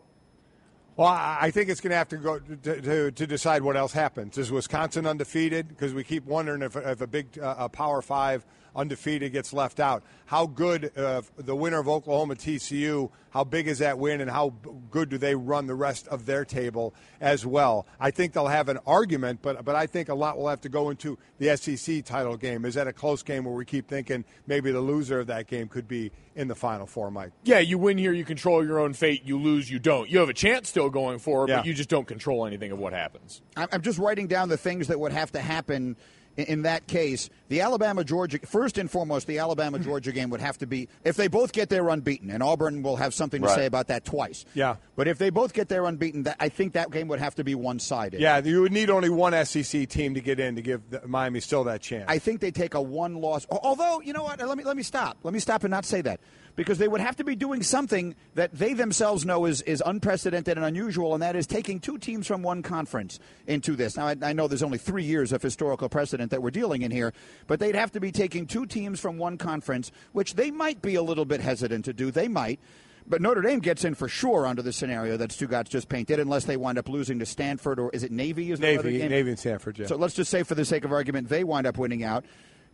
Well, I think it's going to have to go to, to, to decide what else happens. Is Wisconsin undefeated? Because we keep wondering if, if a big uh, a Power Five undefeated gets left out. How good uh, the winner of Oklahoma TCU? How big is that win, and how good do they run the rest of their table as well? I think they'll have an argument, but but I think a lot will have to go into the SEC title game. Is that a close game where we keep thinking maybe the loser of that game could be in the Final Four, Mike? Yeah, you win here, you control your own fate. You lose, you don't. You have a chance still going forward, Yeah. but you just don't control anything of what happens. I'm I'm just writing down the things that would have to happen in, that case. The Alabama Georgia, first and foremost, the Alabama Georgia game would have to be if they both get there unbeaten, and Auburn will have something to Right. say about that twice. Yeah. But if they both get there unbeaten, that, I think that game would have to be one sided. Yeah, you would need only one SEC team to get in to give the, Miami still that chance. I think they take a one loss. Although, you know what? Let me let me stop. Let me stop and not say that because they would have to be doing something that they themselves know is, is unprecedented and unusual, and that is taking two teams from one conference into this. Now, I, I know there's only three years of historical precedent that we're dealing in here, but they'd have to be taking two teams from one conference, which they might be a little bit hesitant to do. They might. But Notre Dame gets in for sure under the scenario that Stugotz just painted, unless they wind up losing to Stanford or is it Navy? Is Navy. Navy and Stanford. Yeah. So let's just say, for the sake of argument, they wind up winning out.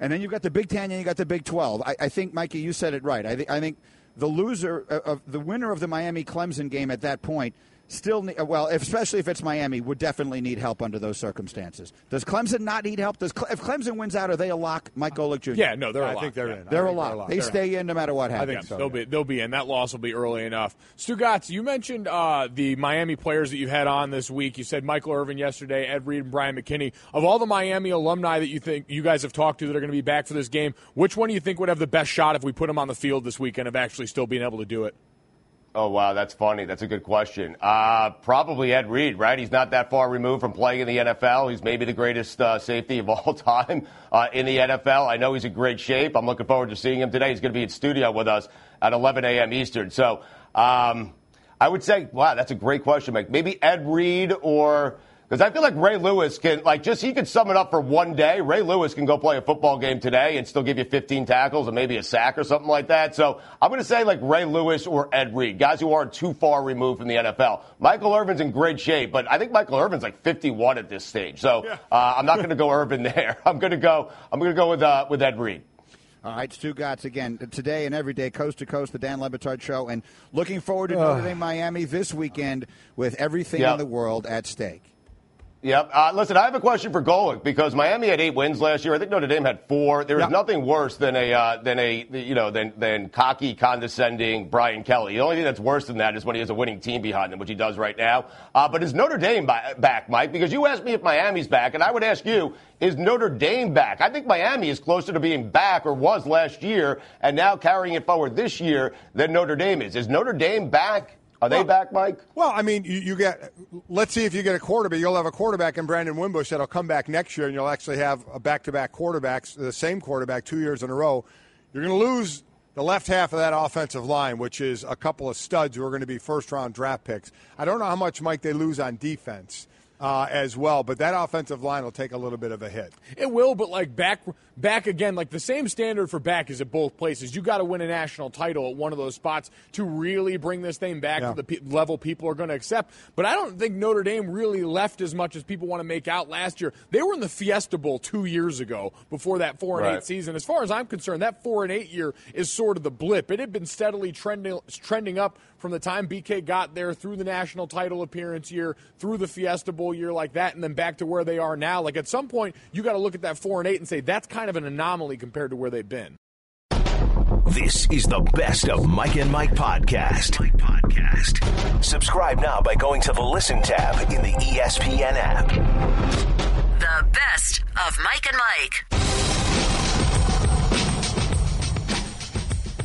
And then you've got the Big Ten and you got the Big 12. I, I think, Mikey, you said it right. I, th- I think the loser, uh, of the winner of the Miami Clemson game at that point still need, well, especially if it's Miami, would definitely need help under those circumstances. Does Clemson not need help? Does Cle- if Clemson wins out, are they a lock? Mike Golic Jr. Yeah, no, they're a I lock. think they're Yeah. in. They're a think lock. They They're stay in no matter what happens. I happens. think so. They'll be they'll be in. That loss will be early enough. Stugotz, you mentioned uh, the Miami players that you've had on this week. You said Michael Irvin yesterday, Ed Reed, and Brian McKinnie. Of all the Miami alumni that you think you guys have talked to that are going to be back for this game, which one do you think would have the best shot if we put them on the field this weekend of actually still being able to do it? Oh wow, that's funny. That's a good question. Uh, probably Ed Reed, right? He's not that far removed from playing in the NFL. He's maybe the greatest uh, safety of all *laughs* time uh, in the NFL. I know he's in great shape. I'm looking forward to seeing him today. He's going to be in studio with us at 11 a.m. Eastern. So um, I would say, wow, that's a great question, Mike. Maybe Ed Reed or because I feel like Ray Lewis can, like, just he could sum it up for one day. Ray Lewis can go play a football game today and still give you 15 tackles and maybe a sack or something like that. So I'm going to say like Ray Lewis or Ed Reed, guys who aren't too far removed from the NFL. Michael Irvin's in great shape, but I think Michael Irvin's like 51 at this stage. So uh, I'm not going to go Irvin *laughs* there. I'm going to go. I'm going to go with uh, with Ed Reed. All right, Stugotz again today and every day, coast to coast, the Dan Le Batard Show, and looking forward to Notre Dame Miami this weekend with everything Yeah. in the world at stake. Yep. Uh, listen, I have a question for Golic because Miami had eight wins last year. I think Notre Dame had four. There is Yep. nothing worse than a uh, than a you know than than cocky, condescending Brian Kelly. The only thing that's worse than that is when he has a winning team behind him, which he does right now. Uh, but is Notre Dame ba- back, Mike? Because you asked me if Miami's back, and I would ask you, is Notre Dame back? I think Miami is closer to being back or was last year, and now carrying it forward this year than Notre Dame is. Is Notre Dame back? Are they Well- back, Mike? Well, I mean, you, you get. Let's see if you get a quarterback. You'll have a quarterback in Brandon Wimbush that'll come back next year, and you'll actually have a back-to-back quarterbacks, the same quarterback, two years in a row. You're going to lose the left half of that offensive line, which is a couple of studs who are going to be first-round draft picks. I don't know how much, Mike, they lose on defense. Uh, as well, but that offensive line will take a little bit of a hit. It will, but like back back again, like the same standard for back is at both places. You got to win a national title at one of those spots to really bring this thing back Yeah. to the pe- level people are going to accept. But I don't think Notre Dame really left as much as people want to make out last year. They were in the Fiesta Bowl two years ago before that four and Right. eight season. As far as I'm concerned, that four and eight year is sort of the blip. It had been steadily trending trending up from the time BK got there through the national title appearance year, through the Fiesta Bowl year like that, and then back to where they are now. Like at some point, you got to look at that four and eight and say that's kind of an anomaly compared to where they've been. This is the best of Mike and Mike podcast. Mike podcast. Subscribe now by going to the listen tab in the ESPN app. The best of Mike and Mike.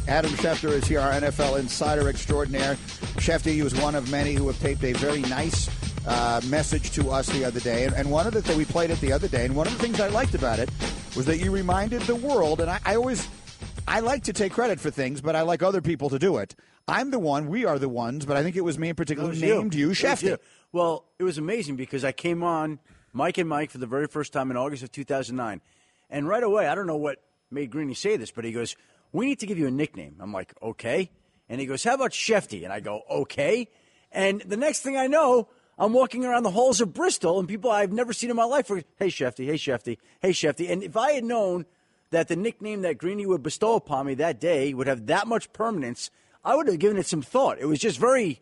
Adam Schefter is here, our NFL insider extraordinaire. Schefter, he was one of many who have taped a very nice uh, message to us the other day. And, and one of the things we played it the other day, and one of the things I liked about it was that you reminded the world, and I, I always. I like to take credit for things, but I like other people to do it. I'm the one, we are the ones, but I think it was me in particular who named you, It was Schefter. you. Well, it was amazing because I came on Mike and Mike for the very first time in August of 2009. And right away, I don't know what made Greeny say this, but he goes, We need to give you a nickname. I'm like, Okay. And he goes, How about Shefty? And I go, Okay. And the next thing I know, I'm walking around the halls of Bristol, and people I've never seen in my life are, Hey, Shefty, hey, Shefty, hey, Shefty. And if I had known that the nickname that Greeny would bestow upon me that day would have that much permanence, I would have given it some thought. It was just very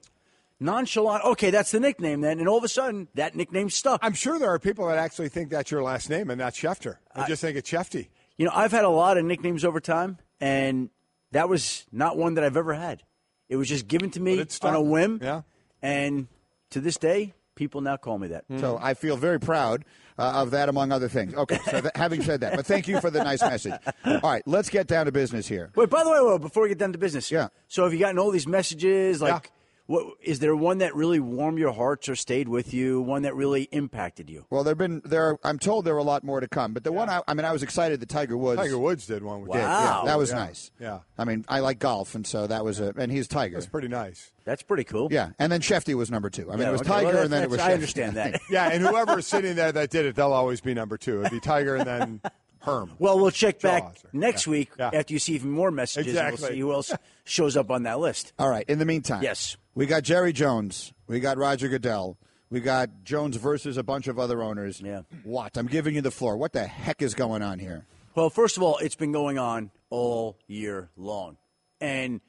nonchalant. Okay, that's the nickname then, and all of a sudden that nickname stuck. I'm sure there are people that actually think that's your last name and not Schefter. I just think it's Shefty. You know, I've had a lot of nicknames over time, and that was not one that I've ever had. It was just given to me on a whim, Yeah. and to this day, people now call me that. So I feel very proud uh, of that, among other things. Okay, so th- having said that, but thank you for the nice message. All right, let's get down to business here. Wait, by the way, well, before we get down to business, Yeah. So have you gotten all these messages? Like, Yeah. What is there one that really warmed your hearts or stayed with you? One that really impacted you? Well, there've been there. Are, I'm told there are a lot more to come, but the one I, I mean, I was excited that Tiger Woods. Tiger Woods did one with did. Wow. Yeah, that was Yeah. nice. Yeah. I mean, I like golf, and so that was a, and he's Tiger. That's pretty nice. That's pretty cool. Yeah, and then Shefty was number two. I mean, Yeah, it was okay, Tiger, well, and then it was. that's- I Shefty. understand that. *laughs* Yeah, and whoever is sitting there that did it, they'll always be number two. It'd be Tiger and then Herm. Well, we'll check back next Yeah. week Yeah. after you see even more messages. and We'll Exactly. see who else shows up on that list. All right. In the meantime, Yes. we got Jerry Jones, we got Roger Goodell, we got Jones versus a bunch of other owners. Yeah. What? I'm giving you the floor. What the heck is going on here? Well, first of all, it's been going on all year long. And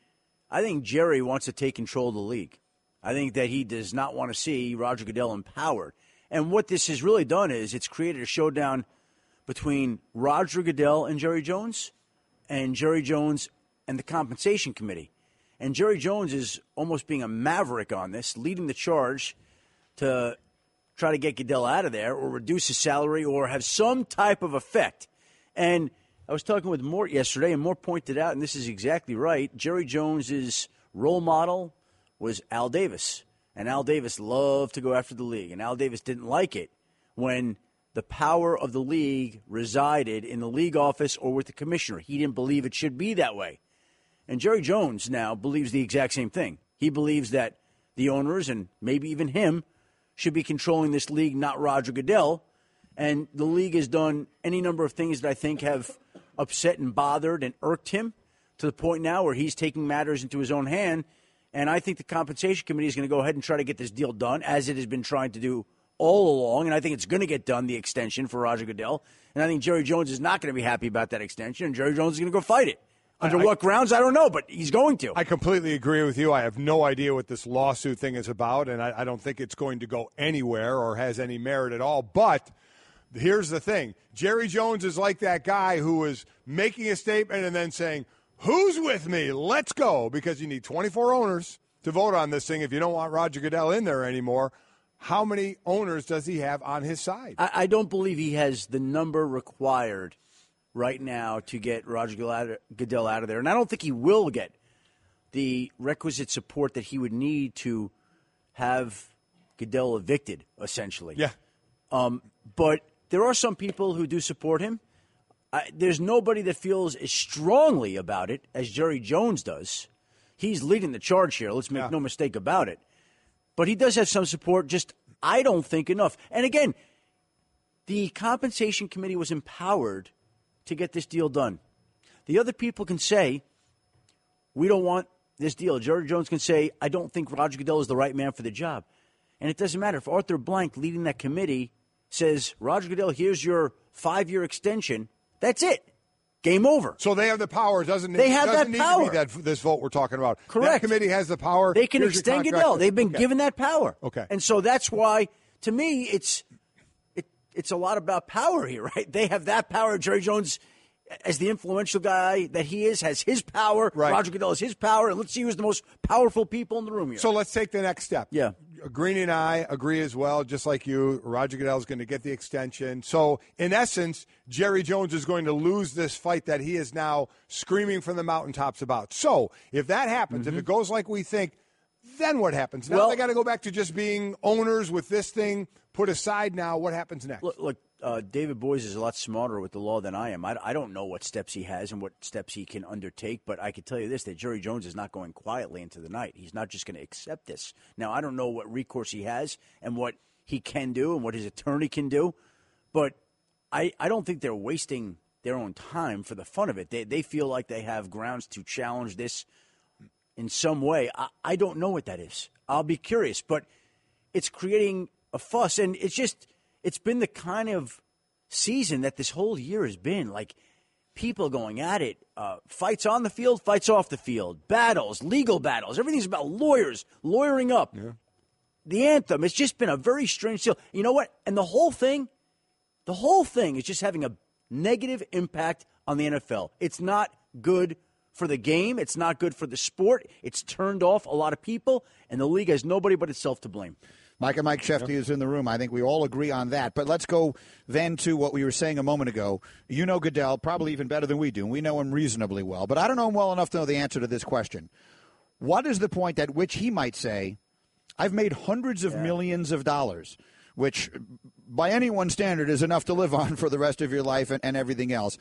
I think Jerry wants to take control of the league. I think that he does not want to see Roger Goodell empowered. And what this has really done is it's created a showdown between Roger Goodell and Jerry Jones, and Jerry Jones and the compensation committee. And Jerry Jones is almost being a maverick on this, leading the charge to try to get Goodell out of there or reduce his salary or have some type of effect. And I was talking with Mort yesterday, and Mort pointed out, and this is exactly right Jerry Jones's role model was Al Davis. And Al Davis loved to go after the league. And Al Davis didn't like it when the power of the league resided in the league office or with the commissioner. He didn't believe it should be that way. And Jerry Jones now believes the exact same thing. He believes that the owners and maybe even him should be controlling this league, not Roger Goodell. And the league has done any number of things that I think have upset and bothered and irked him to the point now where he's taking matters into his own hand. And I think the compensation committee is going to go ahead and try to get this deal done, as it has been trying to do all along. And I think it's going to get done, the extension for Roger Goodell. And I think Jerry Jones is not going to be happy about that extension. And Jerry Jones is going to go fight it. Under I- what grounds? I don't know, but he's going to. I completely agree with you. I have no idea what this lawsuit thing is about, and I, I don't think it's going to go anywhere or has any merit at all. But here's the thing Jerry Jones is like that guy who is making a statement and then saying, Who's with me? Let's go. Because you need 24 owners to vote on this thing if you don't want Roger Goodell in there anymore. How many owners does he have on his side? I, I don't believe he has the number required right now to get Roger Goodell out- of there. And I don't think he will get the requisite support that he would need to have Goodell evicted, essentially. Yeah. Um, but there are some people who do support him. I, there's nobody that feels as strongly about it as Jerry Jones does. He's leading the charge here. Let's make no mistake about it. But he does have some support. Just I don't think enough. And again, the compensation committee was empowered to get this deal done. The other people can say, we don't want this deal. Jerry Jones can say, I don't think Roger Goodell is the right man for the job. And it doesn't matter if Arthur Blank, leading that committee, says, Roger Goodell, here's your five year extension. That's it. Game over. So they have the power. Doesn't They have doesn't that need power. to be that this vote we're talking about. Correct. That committee has the power. They can Here's extend. Goodell. They've been Okay. given that power. Okay. And so that's why, to me, it's it, it's a lot about power here, *laughs* right? They have that power. Jerry Jones, as the influential guy that he is, has his power. Right. Roger Goodell has his power. And let's see who's the most powerful people in the room here. So let's take the next step. Yeah. Greeny and I agree as well, just like you. Roger Goodell is going to get the extension. So, in essence, Jerry Jones is going to lose this fight that he is now screaming from the mountaintops about. So, if that happens, if mm-hmm. it goes like we think, then what happens? Now. Well- they got to go back to just being owners with this thing put aside now. What happens next? Look, look uh, David Boies is a lot smarter with the law than I am. I, I don't know what steps he has and what steps he can undertake, but I can tell you this that Jerry Jones is not going quietly into the night. He's not just going to accept this. Now, I don't know what recourse he has and what he can do and what his attorney can do, but I, I don't think they're wasting their own time for the fun of it. They, they feel like they have grounds to challenge this in some way. I, I don't know what that is. I'll be curious, but it's creating a fuss, and it's just it's been the kind of season that this whole year has been like people going at it, uh, fights on the field, fights off the field, battles, legal battles. Everything's about lawyers lawyering up. The anthem. It's just been a very strange deal. You know what? And the whole thing, the whole thing is just having a negative impact on the NFL. It's not good for the game. It's not good for the sport. It's turned off a lot of people, and the league has nobody but itself to blame. Mike and Mike Shefty is in the room. I think we all agree on that. But let's go then to what we were saying a moment ago. You know Goodell probably even better than we do. and We know him reasonably well. But I don't know him well enough to know the answer to this question. What is the point at which he might say, I've made hundreds of millions of dollars, which by anyone's standard is enough to live on *laughs* for the rest of your life and, and everything else.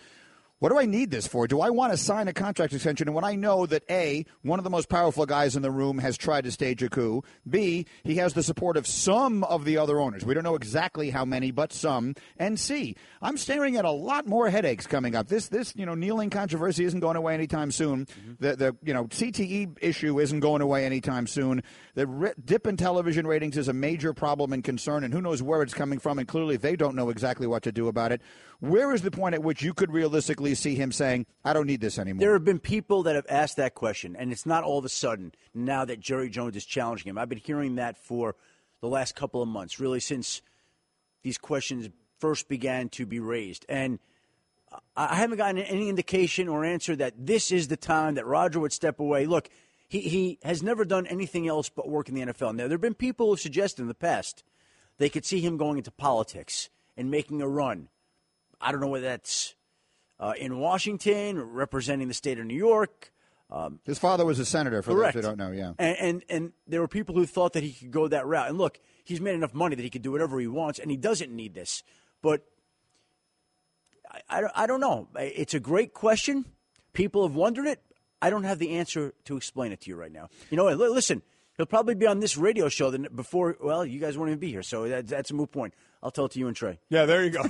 What do I need this for? Do I want to sign a contract extension? And when I know that A, one of the most powerful guys in the room has tried to stage a coup, B, he has the support of some of the other owners. We don't know exactly how many, but some. And C, I'm staring at a lot more headaches coming up. This, this, you know, kneeling controversy isn't going away anytime soon. Mm-hmm. The, the, you know, CTE issue isn't going away anytime soon. The ri- dip in television ratings is a major problem and concern, and who knows where it's coming from. And clearly, they don't know exactly what to do about it. Where is the point at which you could realistically see him saying, "I don't need this anymore." There have been people that have asked that question, and it's not all of a sudden now that Jerry Jones is challenging him. I've been hearing that for the last couple of months, really since these questions first began to be raised. And I haven't gotten any indication or answer that this is the time that Roger would step away. Look, he, he has never done anything else but work in the NFL. Now, there have been people who suggested in the past they could see him going into politics and making a run. I don't know whether that's uh, in Washington, representing the state of New York. Um, His father was a senator, for correct. those who don't know. Yeah. And, and and there were people who thought that he could go that route. And look, he's made enough money that he could do whatever he wants, and he doesn't need this. But I, I, I don't know. It's a great question. People have wondered it. I don't have the answer to explain it to you right now. You know, what? Listen, he'll probably be on this radio show before. Well, you guys won't even be here, so that, that's a moot point. I'll tell it to you and Trey. Yeah, there you go. *laughs*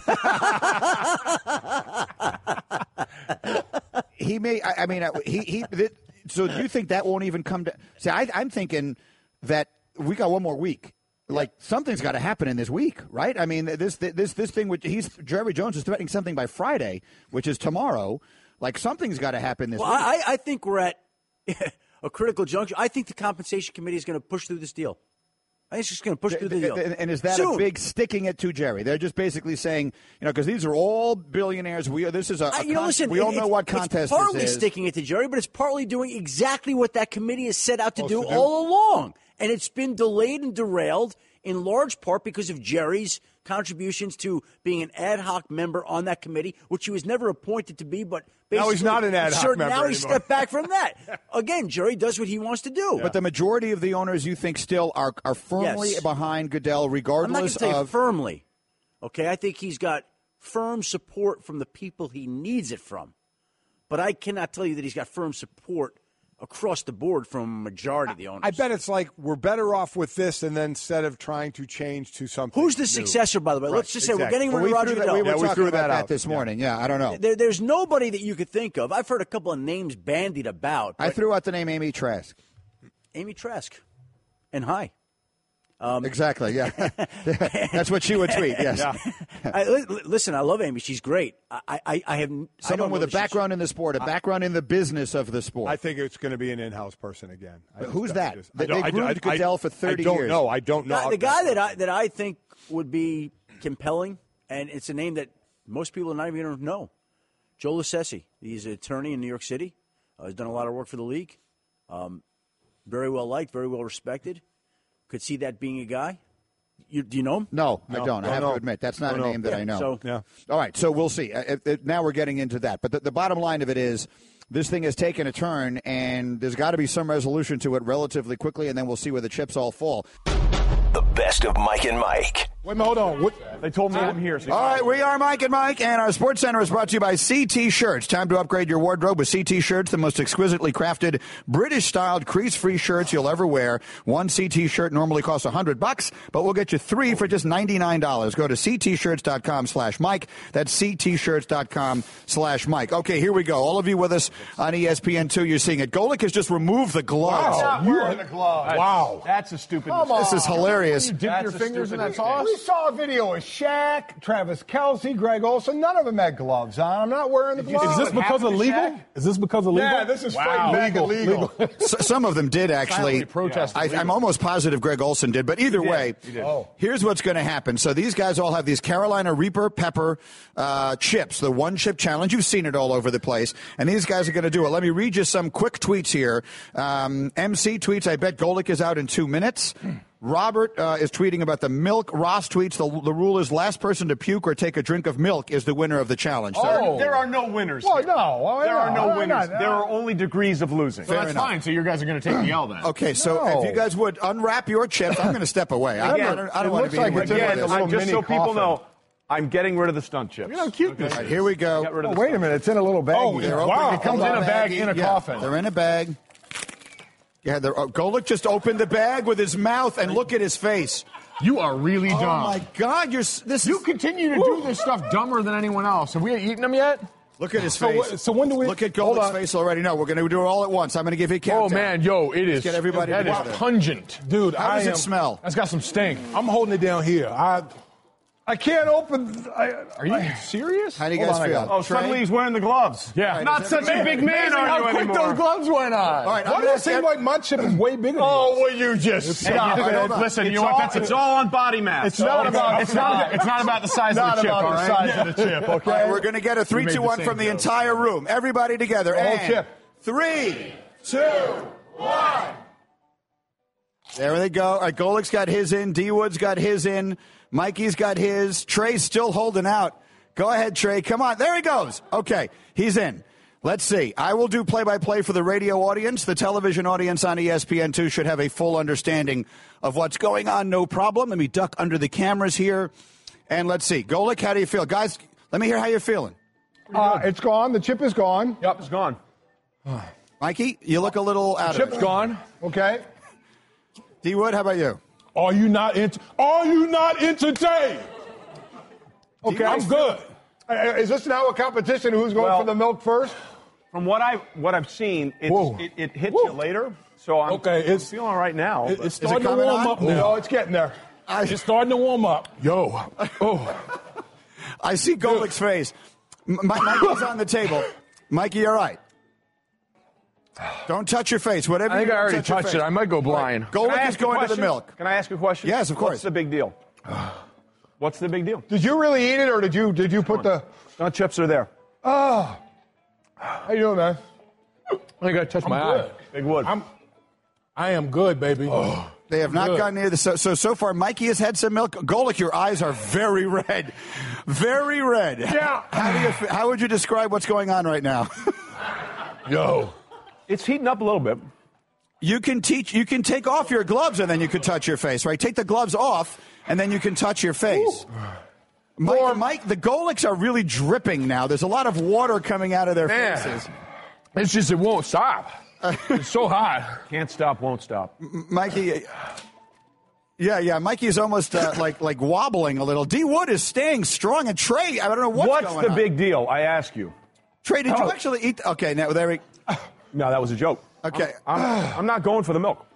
he may. I, I mean, I- he he. th- So do you think that won't even come to? See, I, I'm thinking that we got one more week. Like something's got to happen in this week, right? I mean, this this this thing. Which he's Jerry Jones is threatening something by Friday, which is tomorrow. Like something's got to happen this Well, week. I, I think we're at *laughs* a critical juncture. I think the compensation committee is going to push through this deal. I think it's just going to push through the deal. And and is that Soon. a big sticking it to Jerry? They're just basically saying, you know, because these are all billionaires. We are, this is a, a I- you know, con- listen, we all know what it's contest partly this is. sticking it to Jerry, but it's partly doing exactly what that committee has set out to oh, do to do. all along. And it's been delayed and derailed in large part because of Jerry's contributions to being an ad hoc member on that committee, which he was never appointed to be, but Now he's not an ad hoc sure, member Now he stepped back from that. *laughs* Again, Jerry does what he wants to do. But the majority of the owners, you think, still are are firmly Yes. behind Goodell, I'm not going regardless to tell you of. firmly. Okay, I think he's got firm support from the people he needs it from. But I cannot tell you that he's got firm support across the board from majority of the owners. I bet it's like we're better off with this, and then instead of trying to change to something. Who's the new. successor, by the way? Right, Let's just say we're exactly. getting Well, rid we of Roger Goodell. we were Yeah, we threw about that that out. this Yeah. morning. Yeah, I don't know. There, there's nobody that you could think of. I've heard a couple of names bandied about. I threw out the name Amy Trask. Amy Trask and hi. Exactly. Yeah, *laughs* that's what she would tweet. Yes, I, li- li- listen, I love Amy. She's great. I, I, I have someone don't with a background in the sport, a background in the business of the sport. I think it's going to be an in-house person again. But who's that? just- They- I don't- they I- groomed Goodell for 30 years. I don't years. know. I don't know. Guy- the guy that I that I think would be compelling, and it's a name that most people are not even going to know. Joe Lucchesi. He's an attorney in New York City. Uh, he's done a lot of work for the league. Um, very well liked, very well respected. Could see that being a guy. You, do you know him? No, I don't. I have know. to admit that's not Don't a know. name that Yeah, I know. so- Yeah. All right, so we'll see. Uh, if- if- now we're getting into that, but the, the bottom line of it is this thing has taken a turn, and there's got to be some resolution to it relatively quickly, and then we'll see where the chips all fall. The best of Mike and Mike. Wait hold on. What, they told me I'm here. So All right, we are Mike and Mike, and our Sports Center is brought to you by CT Shirts. Time to upgrade your wardrobe with CT Shirts, the most exquisitely crafted, British-styled, crease-free shirts you'll ever wear. One CT shirt normally costs 100 bucks, but we'll get you three for just $99. Go to ctshirts.com slash Mike. That's ctshirts.com slash Mike. Okay, here we go. All of you with us on E ESPN2, you're seeing it. Golic has just removed the gloves. Not wearing the gloves. Wow. That's a stupid Come mistake. This is hilarious. You dip That's your a fingers in stupid that sauce? We saw a video of Shaq, Travis Kelce, Greg Olsen. None of them had gloves on. I'm not wearing the gloves. Is this because of legal? Is this because of legal? Yeah, this is Wow. fighting back Legal. illegal. *laughs* S- some of them did actually. Silently protest I, I'm almost positive Greg Olsen did, but either way, He did. Oh. here's what's going to happen. So these guys all have these Carolina Reaper Pepper uh, chips, the one chip challenge. You've seen it all over the place, and these guys are going to do it. Let me read you some quick tweets here. Um, MC tweets, "I bet Golic is out in two minutes." Robert uh, is tweeting about the milk. Ross tweets, the, the rule is last person to puke or take a drink of milk is the winner of the challenge. So- Oh. There are no winners. Well, here. no. Why There are no Why winners. not? There are only degrees of losing. So that's enough. fine. So you guys are going to take the L then. *clears throat* Okay, so No. if you guys would unwrap your chips, I'm going to step away. I, Again, I don't, I don't it want looks to be like anywhere it's in a this. little I'm just mini so people know, I'm getting rid of the stunt chips. You know how cute this All right, is. here we go. Get rid of the Oh, wait a minute. It's in a little baggie. Oh, They're Wow. It comes in a bag in a Yeah, coffin. They're in a bag. Yeah, they're, oh, Golic just opened the bag with his mouth and look at his face. You are really oh, dumb. Oh my God, you're this. You is, continue to do this stuff dumber than anyone else. Have we eaten them yet? look at his So face. what- so when do we- look at hold Golic's face already? No, we're going to do it all at once. I'm going to give you a Oh countdown. man, yo, it is. get everybody that is together. pungent, Dude, How I does am, it smell? That's got some stink. I'm holding it down here. I, I can't open. I, Are you serious? How do you Hold guys on, feel? got it. Oh, suddenly he's wearing the gloves. Yeah. Not such a big man, Amazing are how quick anymore? those gloves went on. All right, Why does it seem like my chip is way bigger? Oh, will you just Hey, stop all right, hold it? on. Listen, It's you know what? all- That's it's all on body mass. It's not about- It's not. It's not about the size Not of the chip. about all the size of the chip, okay? *laughs* All right, we're going to get a 3 2 1 from the entire room. Everybody together. whole And chip. Three, two, one. There they go. All right, Golic's got his in. D Wood's got his in. Mikey's got his. Trey's still holding out. Go ahead, Trey. Come on. There he goes. Okay, he's in. Let's see. I will do play by play for the radio audience. The television audience on E ESPN2 should have a full understanding of what's going on. No problem. Let me duck under the cameras here. And let's see. Golic, how do you feel? Guys, let me hear how you're feeling. Uh, it's gone. The chip is gone. Yep, it's gone. Mikey, you look a little out Chip's of it. gone. Okay. D Wood, how about you? Are you not ent- Are you not entertained? Okay. I'm good. Is this now a competition? Who's going Well- for the milk first? From what I what I've seen, it's, it, it hits you later. So I'm Okay, it's- feeling all right now. It- it's starting to warm on? up Oh, now. it's getting there. It's starting to warm up. Yo. Oh. *laughs* I see Golic's face. M- Mi- Mikey's on the table. Mikey, you're right. *sighs* Don't touch your face. Whatever I think you I already touch touched it. I might go blind. Can I Golic ask is going to the milk. Can I ask a question? Yes, of course. What's the big deal? *sighs* What's the big deal? Did you really eat it, or did you did you put the? Stunt chips are there. Oh, how you doing, man? I think I touched my eye. Good. Big Wood. I'm, I am good, baby. Oh, They have not Good. gotten near the. So, so so far, Mikey has had some milk. Golic, your eyes are very red, very red. Yeah. How do you? How would you describe what's going on right now? *laughs* Yo. It's heating up a little bit. You can teach. You can take off your gloves and then you can touch your face. Right? Take the gloves off and then you can touch your face. Mike, Mike, the Golics are really dripping now. There's a lot of water coming out of their Man. faces. It's just, it won't stop. *laughs* It's so hot. Can't stop, won't stop. Mikey. Yeah, yeah. Mikey's almost uh, *laughs* like like wobbling a little. D Wood is staying strong, and Trey. I don't know what's, What's going the on. big deal? I ask you. Trey, did you Oh. actually eat? Okay, now there we. No, that was a joke. Okay, I'm, *sighs* I'm not going for the milk.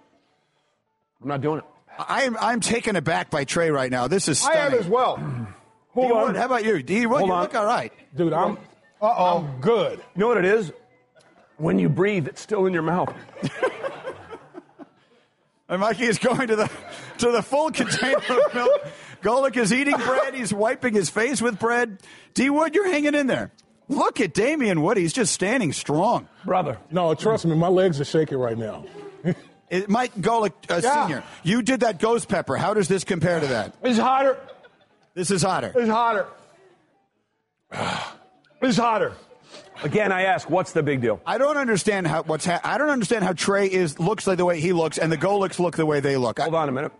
I'm not doing it. I'm I'm taken aback by Trey right now. This is I am as well. D Wood, how about you? D Wood, Hold you on. look all right. Dude, I'm, Uh-oh. I'm good. You know what it is? When you breathe, it's still in your mouth. *laughs* And Mikey is going to the to the full *laughs* container of milk. Golic is eating bread. He's wiping his face with bread. D Wood, you're hanging in there. Look at Damien Wood. He's just standing strong. Brother. No, trust me, my legs are shaking right now. *laughs* It, Mike Golic, uh, Yeah. Senior, you did that ghost pepper. How does this compare to that? It's hotter. This is hotter. It's hotter. *sighs* It's hotter. Again, I ask, what's the big deal? I don't understand how what's ha- I don't understand how Trey is looks like the way he looks and the Golics look the way they look. I- Hold on a minute.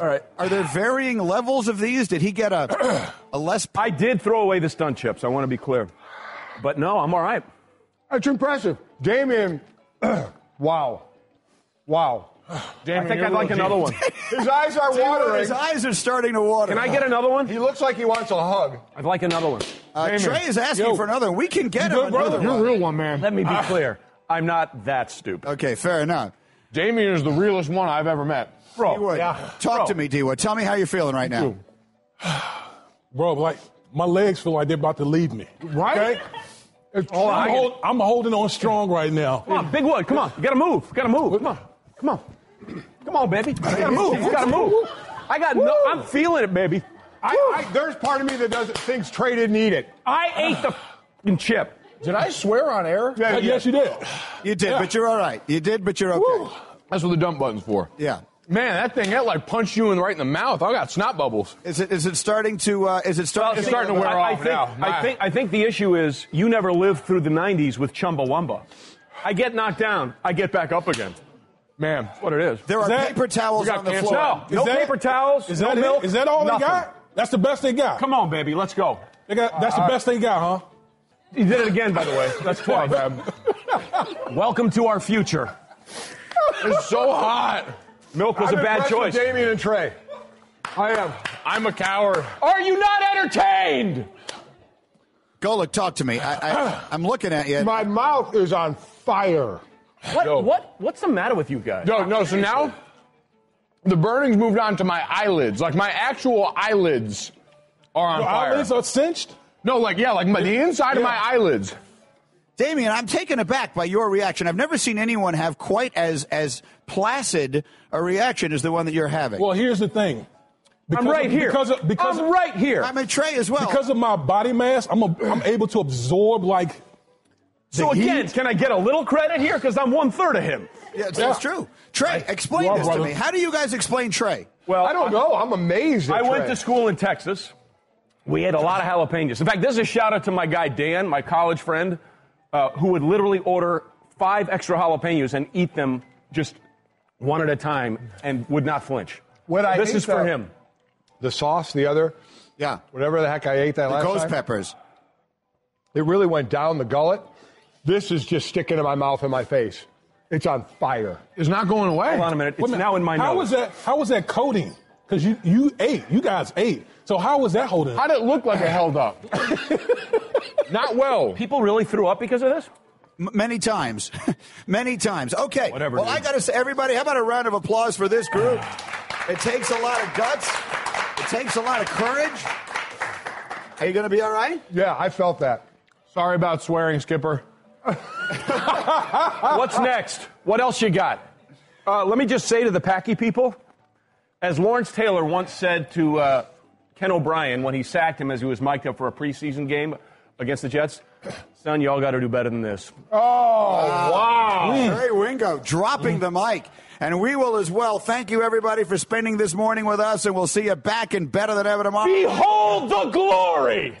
all right, are there varying levels of these? Did he get a *clears throat* a less? I did throw away the stunt chips. I want to be clear. But no, I'm all right. That's impressive. Damien, *clears throat* wow. Wow. I think I'd like another one. *laughs* His eyes are *laughs* watering. His eyes are starting to water. Can I get another one? He looks like he wants a hug. I'd like another one. Uh, Damien. Trey is asking Yo. for another. We can get him good, brother? another You're a real one, man. Let me be clear. I'm not that stupid. Okay, fair enough. Damien is the realest one I've ever met. Bro, D Wood, talk Bro. to me, D Wood. Tell me how you're feeling right now. *sighs* Bro, like, my legs feel like they're about to leave me. Right? Okay? Hold on, I I'm, hold, I'm holding on strong right now. Come on, Big Wood, come on. You gotta move. You gotta move. Come on. Come on. Come on, baby. You gotta move. You gotta move. I got no, I'm feeling it, baby. I, I, there's part of me that doesn't thinks Trey didn't eat it. I ate the fing chip. Did I swear on air? Yeah, yes, you did. You did, Yeah. but you're all right. You did, but you're okay. That's what the dump button's for. Yeah. Man, that thing that like punched you in right in the mouth. I got snot bubbles. Is it is it starting to uh, is it starting? It's starting to wear I, I off think, now. I think I think the issue is you never lived through the 90s with Chumbawamba. I get knocked down, I get back up again. Man, That's what it is. There are that- paper towels got on the cancer. floor. no, no that- paper towels. Is no that milk, it? Is that all nothing. they got? That's the best they got. Come on, baby, let's go. They got that's the best they got, huh? You did it again, by the way. That's twice. *laughs* Welcome to our future. it's so hot. Milk was I'm a bad impressed with choice. Damien and Trey. I am. I'm a coward. Are you not entertained? Golic, talk to me. I, I, *clears throat* I'm looking at you. My mouth is on fire. What? Yo. What? What's the matter with you guys? No, no. So now the burning's moved on to my eyelids, like my actual eyelids are on Your fire. eyelids are cinched? No, like yeah, like my, the inside of my eyelids. Damien, I'm taken aback by your reaction. I've never seen anyone have quite as as placid a reaction as the one that you're having. Well, here's the thing. I'm right of, here. Because of, because I'm of, right here. I'm a Trey as well. Because of my body mass, I'm, a, I'm able to absorb like. So again, heat. can I get a little credit here? Because I'm one third of him. yeah, that's, that's Yeah. true. Trey, explain You are, this to me. How do you guys explain Trey? Well, I don't know. I'm amazed. At I went to school in Texas. We ate a lot of jalapenos. In fact, this is a shout out to my guy Dan, my college friend, uh, who would literally order five extra jalapenos and eat them just one at a time and would not flinch. When I this is for the- him. the sauce, the other, Yeah, whatever the heck I ate that the last ghost time. peppers. It really went down the gullet. This is just sticking in my mouth and my face. It's on fire. It's not going away. Hold on a minute. It's Wait a minute. now in my How nose. was that? How was that coating? Because you you ate, you guys ate. So how was that holding? How did it look like it held up? *laughs* not well. People really threw up because of this? M- many times, *laughs* many times. Okay. Whatever, Well, dude. I got to say, everybody, how about a round of applause for this group? It takes a lot of guts. It takes a lot of courage. Are you going to be all right? Yeah, I felt that. Sorry about swearing, Skipper. *laughs* What's next? What else you got? Uh, let me just say to the Paqui people, as Lawrence Taylor once said to uh, Ken O'Brien when he sacked him as he was mic'd up for a preseason game against the Jets, *clears throat* son, y'all got to do better than this. Oh, wow. Trey Wingo dropping the mic. And we will as well. Thank you, everybody, for spending this morning with us, and we'll see you back in better than ever tomorrow. Behold the glory!